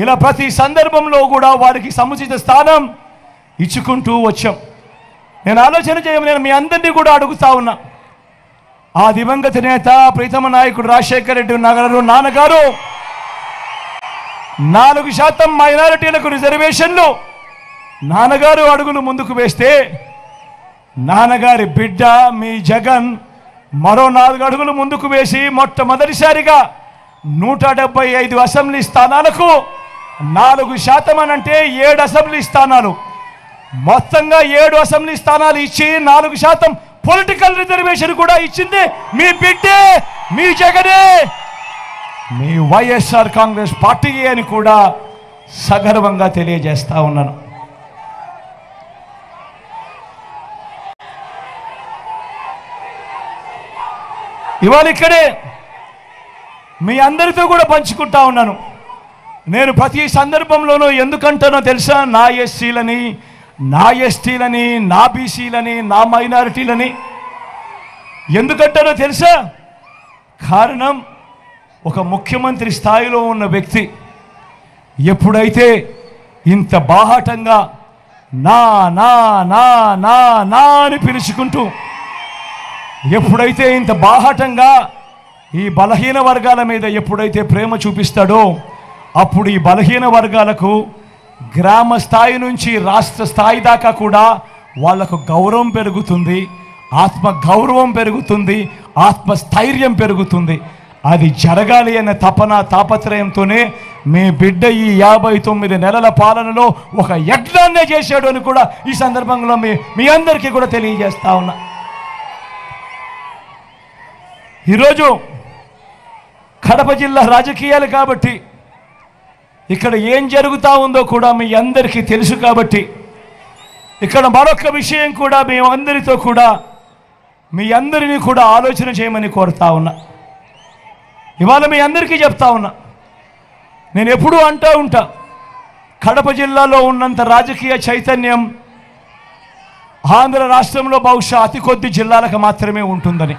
ఇలా ప్రతి సందర్భంలో కూడా వారికి సముచిత స్థానం ఇచ్చుకుంటూ వచ్చాం. నేను ఆలోచన చేయము నేను మీ అందరినీ కూడా అడుగుతా ఉన్నా. ఆ దివంగత నేత ప్రీతమ నాయకుడు రాజశేఖర రెడ్డి నగరు నాన్నగారు నాలుగు శాతం మైనారిటీలకు రిజర్వేషన్లు. నాన్నగారు అడుగులు ముందుకు వేస్తే నాన్నగారి బిడ్డ మీ జగన్ మరో నాలుగు అడుగులు ముందుకు వేసి మొట్టమొదటిసారిగా నూట డెబ్బై ఐదు అసెంబ్లీ స్థానాలకు నాలుగు శాతం అని అంటే ఏడు అసెంబ్లీ స్థానాలు. మొత్తంగా ఏడు అసెంబ్లీ స్థానాలు ఇచ్చి నాలుగు శాతం పొలిటికల్ రిజర్వేషన్ కూడా ఇచ్చింది. మీ బిడ్డే మీ జగనే మీ వైఎస్ఆర్ కాంగ్రెస్ పార్టీ అని కూడా సగర్వంగా తెలియజేస్తా ఉన్నాను. ఇవాళ ఇక్కడే మీ అందరితో కూడా పంచుకుంటా ఉన్నాను. నేను ప్రతి సందర్భంలోనూ ఎందుకంటానో తెలుసా? నా ఎస్సీలని నా ఎస్టీలని నా బీసీలని నా మైనారిటీలని ఎందుకంటారో తెలుసా? కారణం ఒక ముఖ్యమంత్రి స్థాయిలో ఉన్న వ్యక్తి. ఎప్పుడైతే ఇంత బాహాటంగా నా నా నా నా నా అని పిలుచుకుంటూ ఎప్పుడైతే ఇంత బాహాటంగా ఈ బలహీన వర్గాల మీద ఎప్పుడైతే ప్రేమ చూపిస్తాడో అప్పుడు ఈ బలహీన వర్గాలకు గ్రామ స్థాయి నుంచి రాష్ట్ర స్థాయి దాకా కూడా వాళ్ళకు గౌరవం పెరుగుతుంది ఆత్మ గౌరవం పెరుగుతుంది ఆత్మస్థైర్యం పెరుగుతుంది. అది జరగాలి అనే తపన తాపత్రయంతోనే మీ బిడ్డ ఈ యాభై తొమ్మిది నెలల పాలనలో ఒక యజ్ఞాన్నే చేశాడు అని కూడా ఈ సందర్భంలో మీ మీ అందరికీ కూడా తెలియజేస్తా ఉన్నా. ఈరోజు కడప జిల్లా రాజకీయాలు కాబట్టి ఇక్కడ ఏం జరుగుతూ ఉందో కూడా మీ అందరికీ తెలుసు కాబట్టి ఇక్కడ మరొక విషయం కూడా మేమందరితో కూడా మీ అందరినీ కూడా ఆలోచన చేయమని కోరుతా ఉన్నా. ఇవాళ మీ అందరికీ చెప్తా ఉన్నా. నేను ఎప్పుడూ అంటూ ఉంటా కడప జిల్లాలో ఉన్నంత రాజకీయ చైతన్యం ఆంధ్ర రాష్ట్రంలో బహుశా అతి కొద్ది జిల్లాలకు మాత్రమే ఉంటుందని.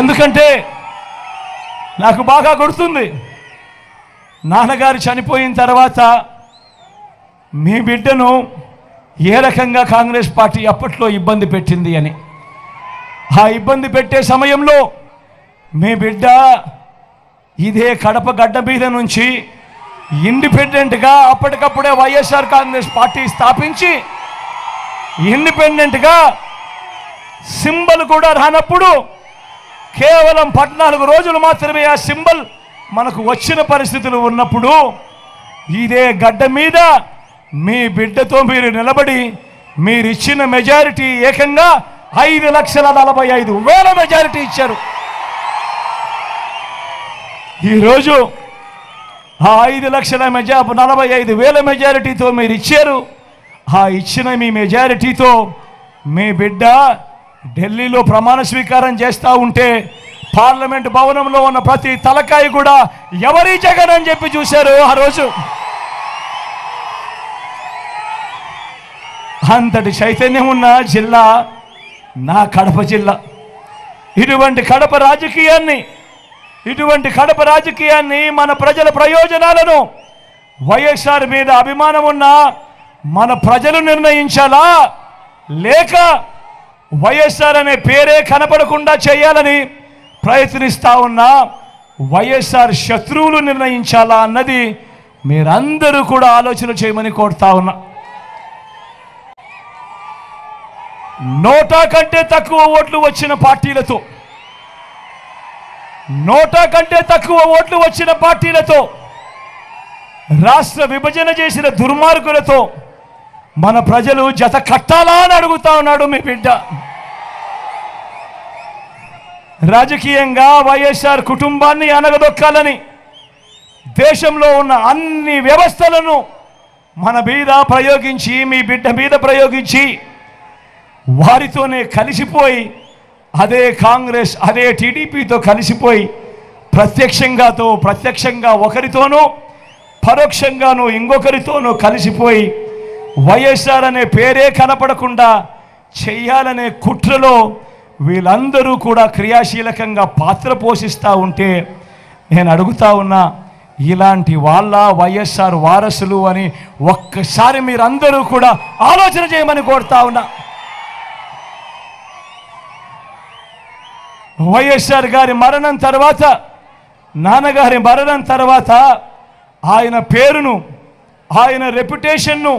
ఎందుకంటే నాకు బాగా గుర్తుంది నాన్నగారు చనిపోయిన తర్వాత మీ బిడ్డను ఏ రకంగా కాంగ్రెస్ పార్టీ అప్పట్లో ఇబ్బంది పెట్టింది అని. ఆ ఇబ్బంది పెట్టే సమయంలో మీ బిడ్డ ఇదే కడప గడ్డ మీద నుంచి ఇండిపెండెంట్గా అప్పటికప్పుడే వైఎస్ఆర్ కాంగ్రెస్ పార్టీ స్థాపించి ఇండిపెండెంట్గా సింబల్ కూడా రానప్పుడు కేవలం పద్నాలుగు రోజులు మాత్రమే ఆ సింబల్ మనకు వచ్చిన పరిస్థితులు ఉన్నప్పుడు ఇదే గడ్డ మీద మీ బిడ్డతో మీరు నిలబడి మీరు ఇచ్చిన మెజారిటీ ఏకంగా ఐదు లక్షల నలభై ఐదు వేల మెజారిటీ ఇచ్చారు. ఈరోజు ఆ ఐదు లక్షల మెజా నలభై ఐదు వేల మెజారిటీతో మీరు ఇచ్చారు. ఆ ఇచ్చిన మీ మెజారిటీతో మీ బిడ్డ ఢిల్లీలో ప్రమాణ స్వీకారం చేస్తూ ఉంటే పార్లమెంట్ భవనంలో ఉన్న ప్రతి తలకాయ కూడా ఎవరి జగన్ అని చెప్పి చూశారు ఆ రోజు? అంతటి చైతన్యం ఉన్న జిల్లా నా కడప జిల్లా. ఇటువంటి కడప రాజకీయాన్ని ఇటువంటి కడప రాజకీయాన్ని మన ప్రజల ప్రయోజనాలను వైఎస్ఆర్ మీద అభిమానం ఉన్న మన ప్రజలు నిర్ణయించాలా? లేక వైఎస్ఆర్ అనే పేరే కనపడకుండా చేయాలని ప్రయత్నిస్తా ఉన్న వైఎస్ఆర్ శత్రువులు నిర్ణయించాలా అన్నది మీరందరూ కూడా ఆలోచన చేయమని కోరుతా ఉన్నా. నోటా కంటే తక్కువ ఓట్లు వచ్చిన పార్టీలతో నోటా కంటే తక్కువ ఓట్లు వచ్చిన పార్టీలతో రాష్ట్ర విభజన చేసిన దుర్మార్గులతో మన ప్రజలు జత కట్టాలా అని అడుగుతా ఉన్నాడు మీ బిడ్డ. రాజకీయంగా వైఎస్ఆర్ కుటుంబాన్ని అనగదొక్కాలని దేశంలో ఉన్న అన్ని వ్యవస్థలను మన మీద ప్రయోగించి మీ బిడ్డ మీద ప్రయోగించి వారితోనే కలిసిపోయి అదే కాంగ్రెస్ అదే టీడీపీతో కలిసిపోయి ప్రత్యక్షంగాతో ప్రత్యక్షంగా ఒకరితోనూ పరోక్షంగానూ ఇంకొకరితోనూ కలిసిపోయి వైఎస్ఆర్ అనే పేరే కనపడకుండా చెయ్యాలనే కుట్రలో వీళ్ళందరూ కూడా క్రియాశీలకంగా పాత్ర పోషిస్తూ ఉంటే నేను అడుగుతా ఉన్నా ఇలాంటి వాళ్ళ వైఎస్ఆర్ వారసులు అని ఒక్కసారి మీరందరూ కూడా ఆలోచన చేయమని కోరుతా ఉన్నా. వైఎస్ఆర్ గారి మరణం తర్వాత నాన్నగారి మరణం తర్వాత ఆయన పేరును ఆయన రెప్యుటేషన్ను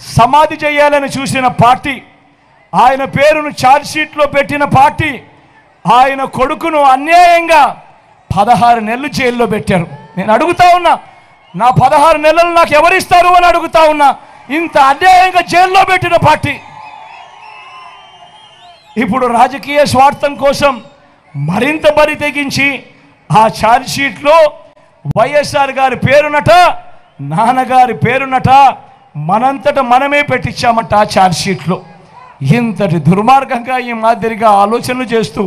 సమాధి చేయాలని చూసిన పార్టీ ఆయన పేరును ఛార్జ్షీట్లో పెట్టిన పార్టీ ఆయన కొడుకును అన్యాయంగా పదహారు నెలలు జైల్లో పెట్టారు. నేను అడుగుతా ఉన్నా నా పదహారు నెలలు నాకు ఎవరిస్తారు అని అడుగుతా ఉన్నా ఇంత అన్యాయంగా జైల్లో పెట్టిన పార్టీ. ఇప్పుడు రాజకీయ స్వార్థం కోసం మరింత బరి తెగించి ఆ ఛార్జ్షీట్లో వైఎస్ఆర్ గారి పేరునట నాన్నగారి పేరునట మనంతట మనమే పెట్టించామట ఆ ఛార్జ్షీట్లో ఇంతటి దుర్మార్గంగా ఈ మాదిరిగా ఆలోచనలు చేస్తూ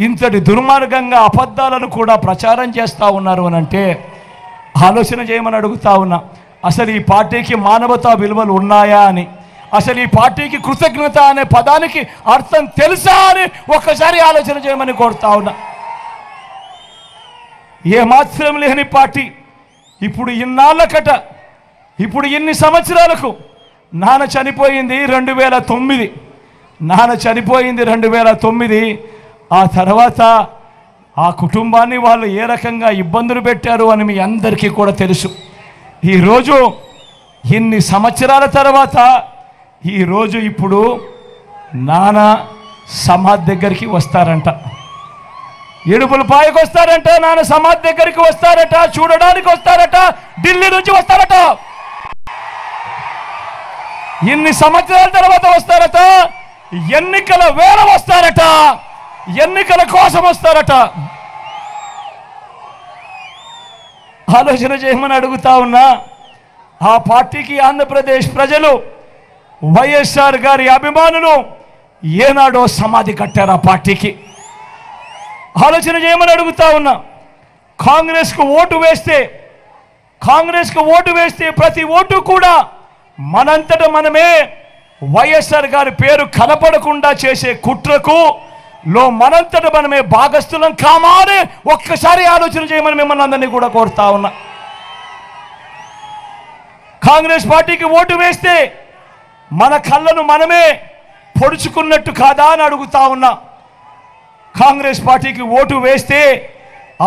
ఇంతటి దుర్మార్గంగా అబద్ధాలను కూడా ప్రచారం చేస్తూ ఉన్నారు అని అంటే ఆలోచన చేయమని అడుగుతా ఉన్నా అసలు ఈ పార్టీకి మానవతా విలువలు ఉన్నాయా అని అసలు ఈ పార్టీకి కృతజ్ఞత అనే పదానికి అర్థం తెలుసా అని ఒక్కసారి ఆలోచన చేయమని కోరుతా ఉన్నా. ఏమాత్రం లేని పార్టీ ఇప్పుడు ఇన్నాళ్ళకట ఇప్పుడు ఇన్ని సంవత్సరాలకు నాన్న చనిపోయింది రెండు వేల తొమ్మిది. నాన్న చనిపోయింది రెండు వేల తొమ్మిది. ఆ తర్వాత ఆ కుటుంబాన్ని వాళ్ళు ఏ రకంగా ఇబ్బందులు పెట్టారు అని మీ అందరికీ కూడా తెలుసు. ఈరోజు ఇన్ని సంవత్సరాల తర్వాత ఈరోజు ఇప్పుడు నాన్న సమాధి దగ్గరికి వస్తారంట. ఏడుపుల పాయకు వస్తారంట నాన్న సమాధి దగ్గరికి వస్తారట చూడడానికి వస్తారట ఢిల్లీ నుంచి వస్తారట. ఇన్ని సంవత్సరాల తర్వాత వస్తారట? ఎన్నికల వేళ వస్తారట? ఎన్నికల కోసం వస్తారట? ఆలోచన చేయమని అడుగుతా ఉన్నా ఆ పార్టీకి ఆంధ్రప్రదేశ్ ప్రజలు వైఎస్ఆర్ గారి అభిమానులు ఏనాడో సమాధి కట్టారు ఆ పార్టీకి. ఆలోచన చేయమని అడుగుతా ఉన్నా కాంగ్రెస్కు ఓటు వేస్తే కాంగ్రెస్కు ఓటు వేస్తే ప్రతి ఓటు కూడా మనంతట మనమే వైఎస్ఆర్ గారి పేరు కనపడకుండా చేసే కుట్రకు లో మనంతట మనమే భాగస్థులం. కామా అని ఒక్కసారి ఆలోచన చేయమని మిమ్మల్ని అందరినీ కూడా కోరుతా ఉన్నా. కాంగ్రెస్ పార్టీకి ఓటు వేస్తే మన కళ్ళను మనమే పొడుచుకున్నట్టు కాదా అని అడుగుతా ఉన్నా. కాంగ్రెస్ పార్టీకి ఓటు వేస్తే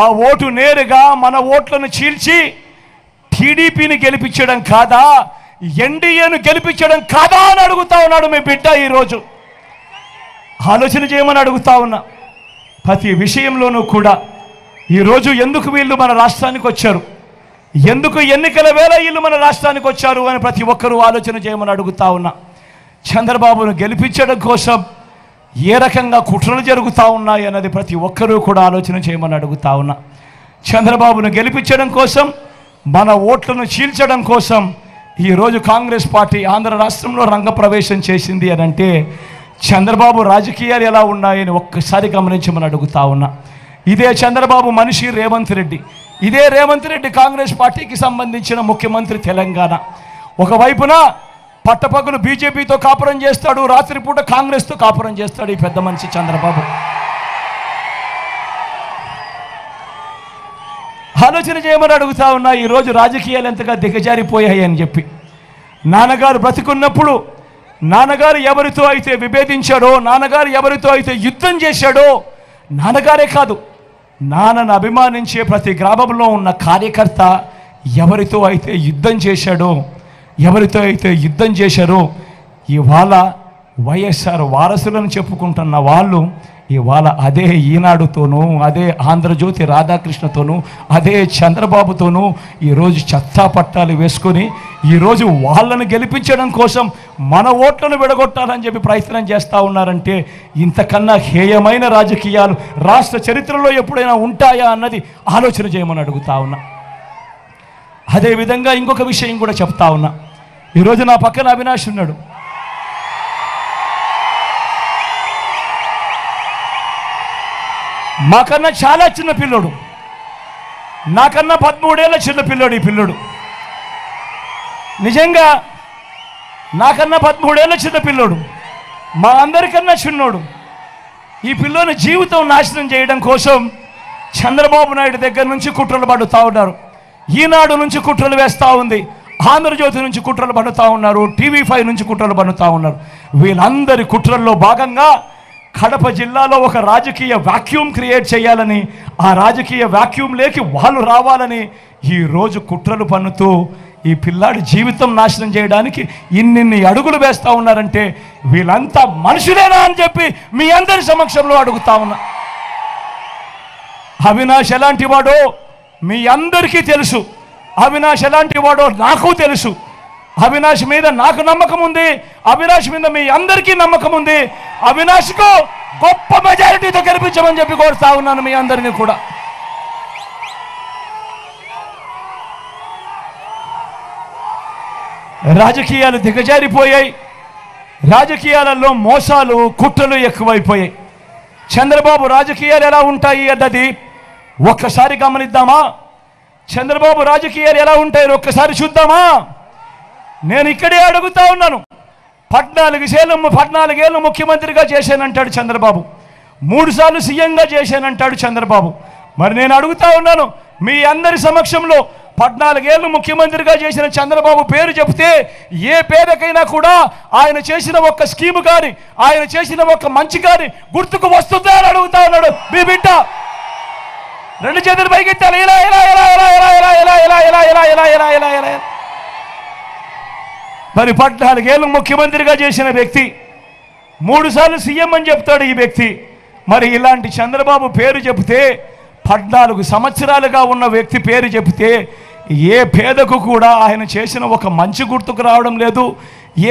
ఆ ఓటు నేరుగా మన ఓట్లను చీల్చి టీడీపీని గెలిపించడం కాదా? ఎన్డీఏను గెలిపించడం కాదా అని అడుగుతా ఉన్నాడు మీ బిడ్డ ఈరోజు. ఆలోచన చేయమని అడుగుతా ఉన్నా. ప్రతి విషయంలోనూ కూడా ఈరోజు ఎందుకు వీళ్ళు మన రాష్ట్రానికి వచ్చారు? ఎందుకు ఎన్నికల వేళ వీళ్ళు మన రాష్ట్రానికి వచ్చారు అని ప్రతి ఒక్కరూ ఆలోచన చేయమని అడుగుతా ఉన్నా. చంద్రబాబును గెలిపించడం కోసం ఏ రకంగా కుట్రలు జరుగుతూ ఉన్నాయి అన్నది ప్రతి ఒక్కరూ కూడా ఆలోచన చేయమని అడుగుతా ఉన్నా. చంద్రబాబును గెలిపించడం కోసం మన ఓట్లను చీల్చడం కోసం ఈరోజు కాంగ్రెస్ పార్టీ ఆంధ్ర రాష్ట్రంలో రంగప్రవేశం చేసింది అని అంటే చంద్రబాబు రాజకీయాలు ఎలా ఉన్నాయని ఒక్కసారి గమనించమని అడుగుతా ఉన్నా. ఇదే చంద్రబాబు మనిషి రేవంత్ రెడ్డి. ఇదే రేవంత్ రెడ్డి కాంగ్రెస్ పార్టీకి సంబంధించిన ముఖ్యమంత్రి తెలంగాణ. ఒకవైపున పట్టపగలు బీజేపీతో కాపురం చేస్తాడు రాత్రిపూట కాంగ్రెస్తో కాపురం చేస్తాడు ఈ పెద్ద మనిషి చంద్రబాబు. ఆలోచన చేయమని అడుగుతా ఉన్నా ఈరోజు రాజకీయాలు ఎంతగా దిగజారిపోయాయి అని చెప్పి. నాన్నగారు బ్రతికున్నప్పుడు నాన్నగారు ఎవరితో అయితే విభేదించాడో నాన్నగారు ఎవరితో అయితే యుద్ధం చేశాడో నాన్నగారే కాదు నాన్నను అభిమానించే ప్రతి గ్రామంలో ఉన్న కార్యకర్త ఎవరితో అయితే యుద్ధం చేశాడో ఎవరితో అయితే యుద్ధం చేశారో ఇవాళ వైఎస్ఆర్ వారసులను చెప్పుకుంటున్న వాళ్ళు ఇవాళ అదే ఈనాడుతోనూ అదే ఆంధ్రజ్యోతి రాధాకృష్ణతోనూ అదే చంద్రబాబుతోనూ ఈరోజు చెత్తా పట్టాలు వేసుకొని ఈరోజు వాళ్ళను గెలిపించడం కోసం మన ఓట్లను విడగొట్టాలని చెప్పి ప్రయత్నం చేస్తూ ఉన్నారంటే ఇంతకన్నా హేయమైన రాజకీయాలు రాష్ట్ర చరిత్రలో ఎప్పుడైనా ఉంటాయా అన్నది ఆలోచన చేయమని అడుగుతా ఉన్నా. అదేవిధంగా ఇంకొక విషయం కూడా చెప్తా ఉన్నా. ఈరోజు నా పక్కన అవినాష్ ఉన్నాడు. మాకన్నా చాలా చిన్న పిల్లోడు. నాకన్నా పదమూడేళ్ళ చిన్న పిల్లోడు ఈ పిల్లోడు. నిజంగా నాకన్నా పదమూడేళ్ళ చిన్న పిల్లోడు. మా అందరికన్నా చిన్నోడు. ఈ పిల్లోని జీవితం నాశనం చేయడం కోసం చంద్రబాబు నాయుడు దగ్గర నుంచి కుట్రలు పడుతూ ఉన్నారు. ఈనాడు నుంచి కుట్రలు వేస్తూ ఉంది. ఆంధ్రజ్యోతి నుంచి కుట్రలు పడుతూ ఉన్నారు. టీవీ ఫైవ్ నుంచి కుట్రలు పడుతూ ఉన్నారు. వీళ్ళందరి కుట్రల్లో భాగంగా కడప జిల్లాలో ఒక రాజకీయ వాక్యూమ్ క్రియేట్ చేయాలని ఆ రాజకీయ వాక్యూమ్లోకి వాళ్ళు రావాలని ఈరోజు కుట్రలు పన్నుతూ ఈ పిల్లాడి జీవితం నాశనం చేయడానికి ఇన్నిన్ని అడుగులు వేస్తూ ఉన్నారంటే వీళ్ళంతా మనుషులేనా అని చెప్పి మీ అందరి సమక్షంలో అడుగుతా ఉన్నా. అవినాష్ ఎలాంటి వాడో మీ అందరికీ తెలుసు. అవినాష్ ఎలాంటి వాడో నాకు తెలుసు. అవినాష్ మీద నాకు నమ్మకం ఉంది. అవినాష్ మీద మీ అందరికీ నమ్మకం ఉంది. అవినాష్కు గొప్ప మెజారిటీతో గెలిపించమని చెప్పి కోరుతా ఉన్నాను మీ అందరినీ కూడా. రాజకీయాలు దిగజారిపోయాయి. రాజకీయాలలో మోసాలు కుట్రలు ఎక్కువైపోయాయి. చంద్రబాబు రాజకీయాలు ఎలా ఉంటాయి అన్నది ఒక్కసారి గమనిద్దామా? చంద్రబాబు రాజకీయాలు ఎలా ఉంటాయో ఒక్కసారి చూద్దామా? నేను ఇక్కడే అడుగుతా ఉన్నాను పద్నాలుగు సేలు పద్నాలుగేళ్ళు ముఖ్యమంత్రిగా చేశానంటాడు చంద్రబాబు మూడుసార్లు సీఎంగా చేశానంటాడు చంద్రబాబు మరి నేను అడుగుతా ఉన్నాను మీ అందరి సమక్షంలో పద్నాలుగేళ్ళు ముఖ్యమంత్రిగా చేసిన చంద్రబాబు పేరు చెప్తే ఏ పేరుకైనా కూడా ఆయన చేసిన ఒక్క స్కీమ్ కానీ ఆయన చేసిన ఒక్క మంచి కానీ గుర్తుకు వస్తుందా అని అడుగుతా ఉన్నాడు మీ బిడ్డ రెండు చేతులు పైకెత్తాలి ఇలా ఇలా ఇలా ఇలా ఇలా ఇలా ఇలా ఇలా ఇలా ఇలా ఇలా ఇలా ఇలా ఇలా ఇలా మరి పద్నాలుగేళ్ళు ముఖ్యమంత్రిగా చేసిన వ్యక్తి మూడుసార్లు సీఎం అని చెప్తాడు ఈ వ్యక్తి. మరి ఇలాంటి చంద్రబాబు పేరు చెబితే పద్నాలుగు సంవత్సరాలుగా ఉన్న వ్యక్తి పేరు చెబితే ఏ పేదకు కూడా ఆయన చేసిన ఒక మంచి గుర్తుకు రావడం లేదు.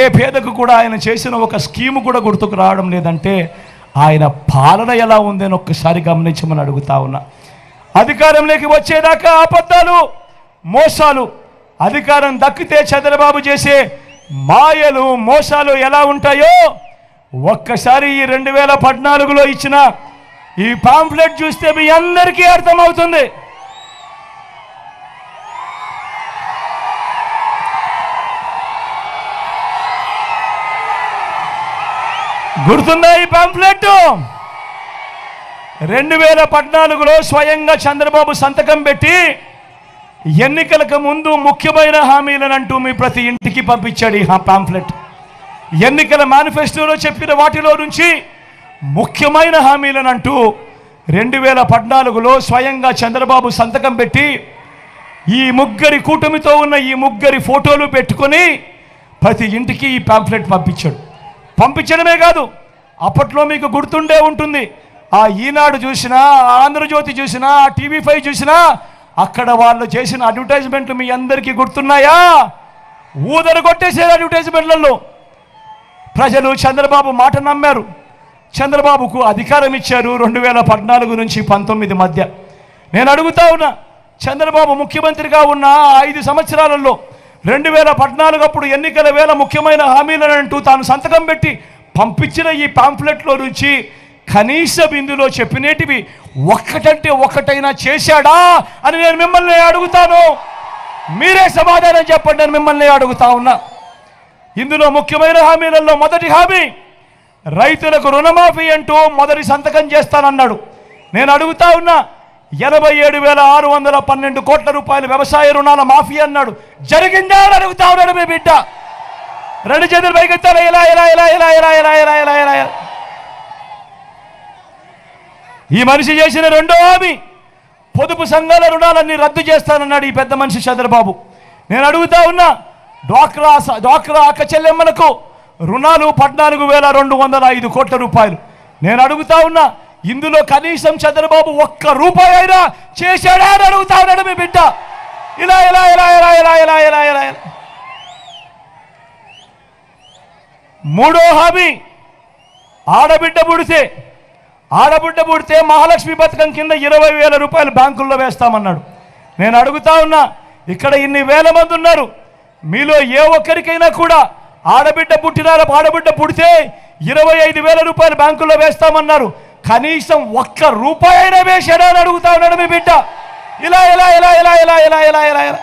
ఏ పేదకు కూడా ఆయన చేసిన ఒక స్కీము కూడా గుర్తుకు రావడం లేదంటే ఆయన పాలన ఎలా ఉందని ఒక్కసారి గమనించమని అడుగుతా ఉన్నా. అధికారంలోకి వచ్చేదాకా అబద్ధాలు మోసాలు అధికారం దక్కితే చంద్రబాబు చేసే మాయలు మోసాలు ఎలా ఉంటాయో ఒక్కసారి ఈ రెండు వేల పద్నాలుగులో ఇచ్చిన ఈ పాంఫ్లెట్ చూస్తే మీ అందరికీ అర్థమవుతుంది. గుర్తుందా ఈ పాంఫ్లెట్? రెండు వేల పద్నాలుగులో స్వయంగా చంద్రబాబు సంతకం పెట్టి ఎన్నికలకు ముందు ముఖ్యమైన హామీలను అంటూ మీ ప్రతి ఇంటికి పంపించాడు ఈ పాంఫ్లెట్ ఎన్నికల మేనిఫెస్టోలో చెప్పిన వాటిలో నుంచి ముఖ్యమైన హామీలను అంటూ రెండు వేల పద్నాలుగులో స్వయంగా చంద్రబాబు సంతకం పెట్టి ఈ ముగ్గురి కూటమితో ఉన్న ఈ ముగ్గురి ఫోటోలు పెట్టుకొని ప్రతి ఇంటికి ఈ పాంఫ్లెట్ పంపించాడు. పంపించడమే కాదు అప్పట్లో మీకు గుర్తుండే ఉంటుంది. ఆ ఈనాడు చూసినా ఆంధ్రజ్యోతి చూసినా టీవీ ఫైవ్ చూసినా అక్కడ వాళ్ళు చేసిన అడ్వర్టైజ్మెంట్లు మీ అందరికీ గుర్తున్నాయా? ఊదరు కొట్టేసే అడ్వర్టైజ్మెంట్లలో. ప్రజలు చంద్రబాబు మాట నమ్మారు. చంద్రబాబుకు అధికారం ఇచ్చారు రెండు వేల పద్నాలుగు నుంచి పంతొమ్మిది మధ్య. నేను అడుగుతా ఉన్నా చంద్రబాబు ముఖ్యమంత్రిగా ఉన్న ఐదు సంవత్సరాలలో రెండు వేల పద్నాలుగు అప్పుడు ఎన్నికల వేళ ముఖ్యమైన హామీలను అంటూ తాను సంతకం పెట్టి పంపించిన ఈ పాంఫ్లెట్లో నుంచి కనీసం ఇందులో చెప్పినేటివి ఒక్కటంటే ఒక్కటైనా చేశాడా అని నేను మిమ్మల్ని అడుగుతాను మీరే సమాధానం చెప్పండి నేను మిమ్మల్ని అడుగుతా ఉన్నా ఇందులో ముఖ్యమైన హామీలలో మొదటి హామీ రైతులకు రుణమాఫీ అంటూ మొదటి సంతకం చేస్తానన్నాడు నేను అడుగుతా ఉన్నా ఎనభై ఏడు వేల ఆరు వందల పన్నెండు కోట్ల రూపాయల వ్యవసాయ రుణాల మాఫీ అన్నాడు జరిగిందా అని అడుగుతా ఉన్నాడు మీ బిడ్డ రెండు చేతులు పైకెత్తాలి ఇలా ఇలా ఇలా ఇలా ఇలా ఇలా ఇలా ఇలా ఇలా ఇలా ఈ మనిషి చేసిన రెండో హామీ పొదుపు సంఘాల రుణాలన్నీ రద్దు చేస్తానన్నాడు ఈ పెద్ద మనిషి చంద్రబాబు. నేను అడుగుతా ఉన్నా డ్వాక్రా స- డ్వాక్రా అక్క చెల్లెమ్మలకు రుణాలు పద్నాలుగు వేల రెండు వందల ఐదు కోట్ల రూపాయలు. నేను అడుగుతా ఉన్నా ఇందులో కనీసం చంద్రబాబు ఒక్క రూపాయి అయినా చేశాడా అని అడుగుతా ఉన్నాడు మీ బిడ్డ. ఇలా ఇలా ఇలా ఇలా ఇలా ఇలా ఇలా ఇలా ఇలా. మూడో హామీ ఆడబిడ్డ పుడితే ఆడబిడ్డ పుడితే మహాలక్ష్మి పథకం కింద ఇరవై వేల రూపాయలు బ్యాంకుల్లో వేస్తామన్నాడు. నేను అడుగుతా ఉన్నా ఇక్కడ ఇన్ని వేల మంది ఉన్నారు. మీలో ఏ ఒక్కరికైనా కూడా ఆడబిడ్డ పుట్టినార ఆడబిడ్డ పుడితే ఇరవై ఐదు వేల రూపాయలు బ్యాంకుల్లో వేస్తామన్నారు. కనీసం ఒక్క రూపాయి అయినా వేసాడా అని అడుగుతా ఉన్నాడు మీ బిడ్డ. ఇలా ఇలా ఇలా ఇలా ఇలా ఇలా ఇలా ఇలా ఇలా.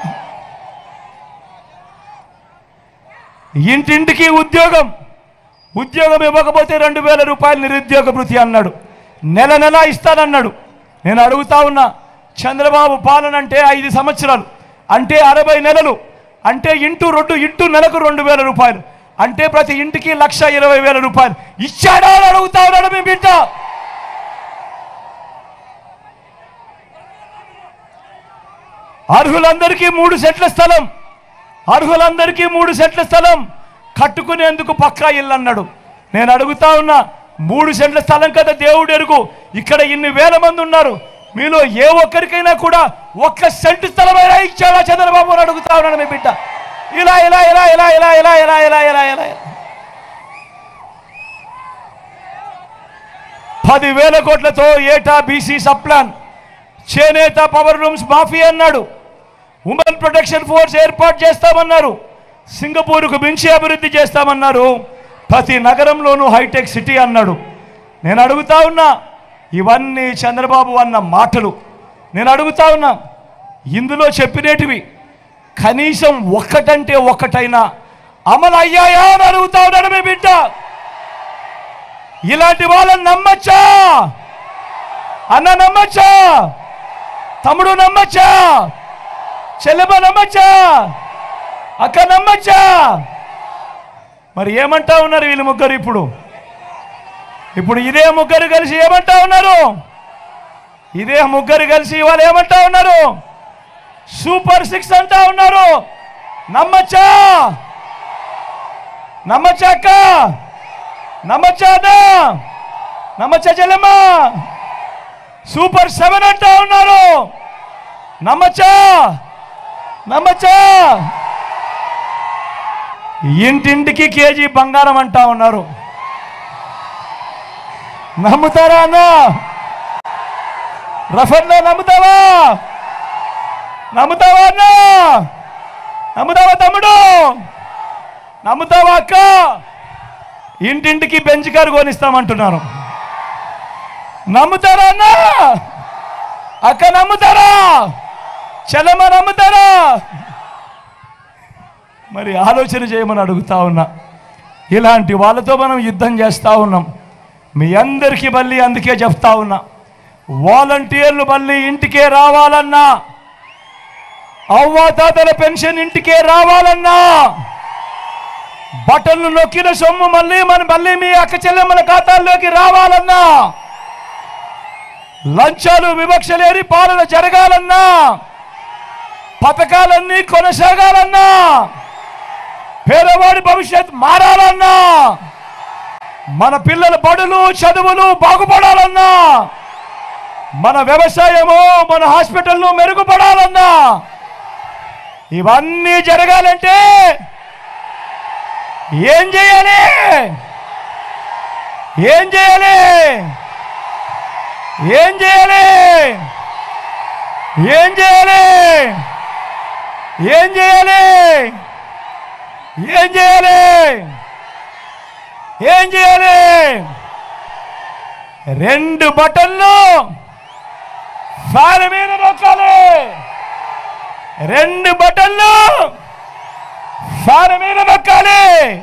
ఇంటింటికి ఉద్యోగం. ఉద్యోగం ఇవ్వకపోతే రెండు వేల రూపాయలు నిరుద్యోగ భృతి అన్నాడు. నెల నెల ఇస్తానన్నాడు. నేను అడుగుతా ఉన్నా చంద్రబాబు పాలన అంటే ఐదు సంవత్సరాలు అంటే అరవై నెలలు అంటే ఇంటూ రెండు ఇంటూ నెలకు రెండు వేల రూపాయలు అంటే ప్రతి ఇంటికి లక్ష ఇరవై వేల రూపాయలు. ఇచ్చాడా అని అడుగుతా ఉన్నాడు మీ బిడ్డ. అర్హులందరికీ మూడు సెట్ల స్థలం అర్హులందరికీ మూడు సెట్ల స్థలం కట్టుకునేందుకు పక్కా ఇల్లు అన్నాడు నేను అడుగుతా ఉన్నా మూడు సెంట్ల స్థలం కదా దేవుడు ఎరుగు. ఇక్కడ ఇన్ని వేల మంది ఉన్నారు. మీలో ఏ ఒక్కరికైనా కూడా ఒక్క సెంటు స్థలమైనా ఇచ్చాడా? చంద్రబాబు అని అడుగుతా ఉన్నాడు మీ బిడ్డ. ఇలా ఇలా ఇలా ఇలా ఇలా ఇలా ఇలా ఇలా ఇలా ఇలా. ఇలా పదివేల కోట్లతో ఏటా బీసీ సప్లాన్. చేనేత పవర్ రూమ్స్ మాఫీ అన్నాడు. ఉమెన్ ప్రొటెక్షన్ ఫోర్స్ ఏర్పాటు చేస్తామన్నారు. సింగపూర్కు మించి అభివృద్ధి చేస్తామన్నారు. ప్రతి నగరంలోనూ హైటెక్ సిటీ అన్నాడు. నేను అడుగుతా ఉన్నా ఇవన్నీ చంద్రబాబు అన్న మాటలు. నేను అడుగుతా ఉన్నా ఇందులో చెప్పినేటివి కనీసం ఒక్కటంటే ఒక్కటైనా అమలు అయ్యాయా అని అడుగుతా ఉన్నాడు మీ బిడ్డ. ఇలాంటి వాళ్ళని నమ్మచ్చా? అన్న నమ్మచ్చా? తమ్ముడు నమ్మచ్చా? చెల్లెమ్మ నమ్మచ్చా? అక్క నమ్మచ్చా? మరి ఏమంటా ఉన్నారు వీళ్ళు ముగ్గురు ఇప్పుడు? ఇప్పుడు ఇదే ముగ్గురు కలిసి ఏమంటా ఉన్నారు? ఇదే ముగ్గురు కలిసి వాళ్ళు ఏమంటా ఉన్నారు? సూపర్ సిక్స్ అంటా ఉన్నారు. నమ్మచ్చా? నమ్మచ్చా అక్క? నమ్మచ్చా నమ్మచ్చా సూపర్ సెవెన్ అంటా ఉన్నారు. నమ్మచ్చా? నమ్మచ్చా? ఇంటింటికి కేజీ బంగారం అంటా ఉన్నారు. నమ్ముతారా అన్న? రఫర్లో నమ్ముతావా? నమ్ముతావా అన్న? నమ్ముతావా తమ్ముడు? నమ్ముతావా అక్క? ఇంటింటికి బెంచ్ కారు కొనిస్తామంటున్నారు. నమ్ముతారా అన్న? అక్క నమ్ముతారా? చలమ నమ్ముతారా? మరి ఆలోచన చేయమని అడుగుతా ఉన్నా. ఇలాంటి వాళ్ళతో మనం యుద్ధం చేస్తూ ఉన్నాం. మీ అందరికీ మళ్ళీ అందుకే చెప్తా ఉన్నా. వాలంటీర్లు మళ్ళీ ఇంటికే రావాలన్నా. అవ్వాతాతల పెన్షన్ ఇంటికే రావాలన్నా. బటన్లు నొక్కిన సొమ్ము మళ్ళీ మన మళ్ళీ మీ అక్క చెల్లెమ్మల ఖాతాల్లోకి రావాలన్నా. లంచాలు వివక్ష లేని పాలన జరగాలన్నా. పథకాలన్నీ కొనసాగాలన్నా. పేదవాడి భవిష్యత్ మారాలన్నా మన పిల్లల బడులు చదువులు బాగుపడాలన్నా మన వ్యవసాయము మన హాస్పిటల్లో మెరుగుపడాలన్నా ఇవన్నీ జరగాలంటే ఏం చేయాలి? ఏం చేయాలి? ఏం చేయాలి? ఏం చేయాలి? ఏం చేయాలి? ఏం చేయాలి? ఏం చేయాలి? రెండు బటన్లు ఫ్యాన్ మీద నొక్కాలి. రెండు బటన్లు ఫ్యాన్ మీద నొక్కాలి.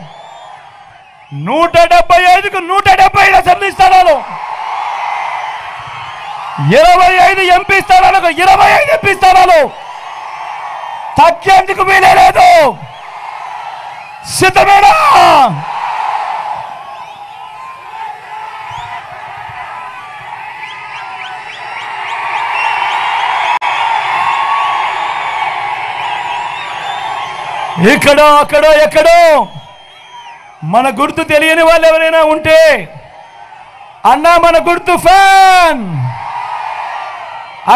నూట డెబ్బై ఐదుకు నూట డెబ్బై ఐదు అసెంబ్లీ స్థానాలు. ఇరవై ఐదు ఎంపీ స్థానాలకు ఇరవై ఐదు ఎంపీ స్థానాలు. తగ్గేందుకు వీలే లేదు? సిద్ధమేనా ఇక్కడ అక్కడో ఎక్కడో! మన గుర్తు తెలియని వాళ్ళు ఎవరైనా ఉంటే అన్నా మన గుర్తు ఫ్యాన్!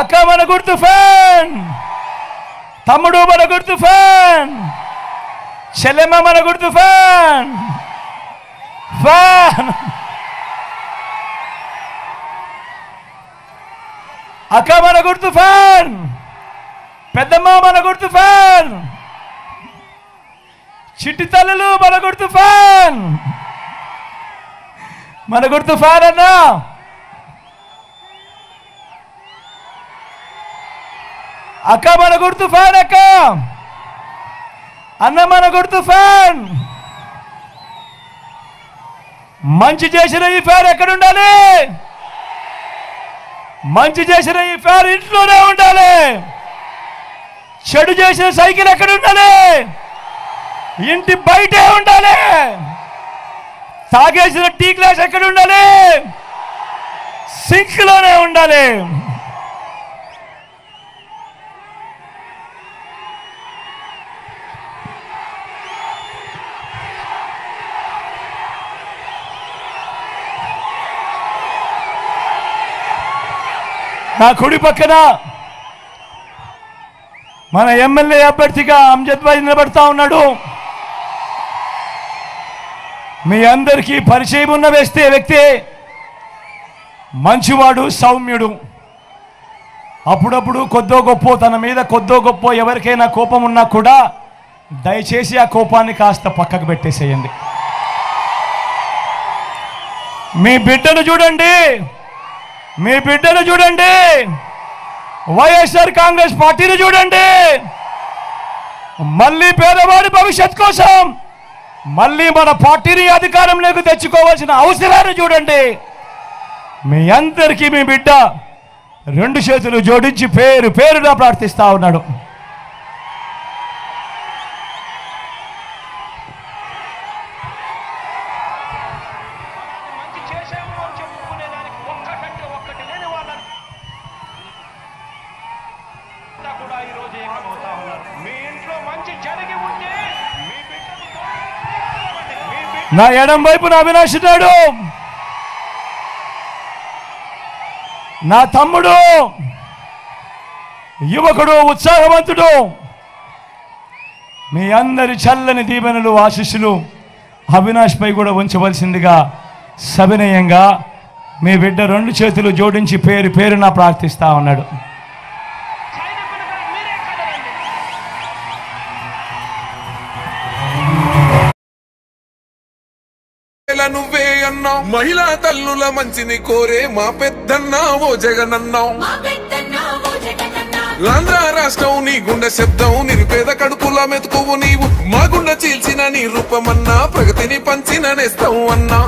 అక్క మన గుర్తు ఫ్యాన్! తమ్ముడు మన గుర్తు ఫ్యాన్! చెల్లెమ్మ మన గుర్తు ఫ్యాన్! ఫ్యాన్! అక్క మన గుర్తు ఫ్యాన్! పెద్దమ్మ మన గుర్తు ఫ్యాన్! చిట్టి తల్లులు మన గుర్తు ఫ్యాన్! మన గుర్తు ఫ్యాన్ అన్నా! అక్క మన గుర్తు ఫ్యాన్ అక్క! అన్నమాన గుర్తు ఫ్యాన్. మంచి చేసిన ఈ ఫ్యాన్ ఎక్కడ ఉండాలి మంచి చేసిన ఈ ఫ్యాన్ ఇంట్లోనే ఉండాలి. చెడు చేసిన సైకిల్ ఎక్కడ ఉండాలి ఇంటి బయటే ఉండాలి. తాగేసిన టీ గ్లాస్ ఎక్కడ ఉండాలి సింక్లోనే ఉండాలి. నా కుడి పక్కన మన ఎమ్మెల్యే అభ్యర్థిగా అంజద్ భాయ్ నిలబడతా ఉన్నాడు. మీ అందరికీ పరిచయం ఉన్న వేస్తే వ్యక్తి మంచివాడు సౌమ్యుడు. అప్పుడప్పుడు కొద్దో గొప్ప తన మీద కొద్దో గొప్ప ఎవరికైనా కోపం ఉన్నా కూడా దయచేసి ఆ కోపాన్ని కాస్త పక్కకు పెట్టేసేయండి. మీ బిడ్డను చూడండి. మీ బిడ్డను చూడండి. వైఎస్ఆర్ కాంగ్రెస్ పార్టీని చూడండి. మళ్ళీ పేదవాడి భవిష్యత్ కోసం మళ్ళీ మన పార్టీని అధికారంలోకి తెచ్చుకోవాల్సిన అవసరాన్ని చూడండి. మీ అందరికీ మీ బిడ్డ రెండు చేతులు జోడించి పేరు పేరుగా ప్రార్థిస్తా ఉన్నాడు. నా ఎడం వైపున అవినాష్ ఉన్నాడు. నా తమ్ముడు యువకుడు ఉత్సాహవంతుడు మీ అందరి చల్లని దీవెనలు ఆశీస్సులు అవినాష్ పై కూడా ఉంచవలసిందిగా సవినయంగా మీ బిడ్డ రెండు చేతులు జోడించి పేరు పేరున ప్రార్థిస్తా ఉన్నాడు. మహిళా తల్లుల మంచిని కోరే మా పెద్దన్నా ఓ పెద్దన్నావు జగనన్నా. ఆంధ్ర రాష్ట్రం నీ గుండె శబ్దం నిరుపేద కడుపుల మెతుకువు నీవు. మా గుండె చీల్చిన నీ రూపమన్నా ప్రగతిని పంచిన నేస్తావు అన్నా.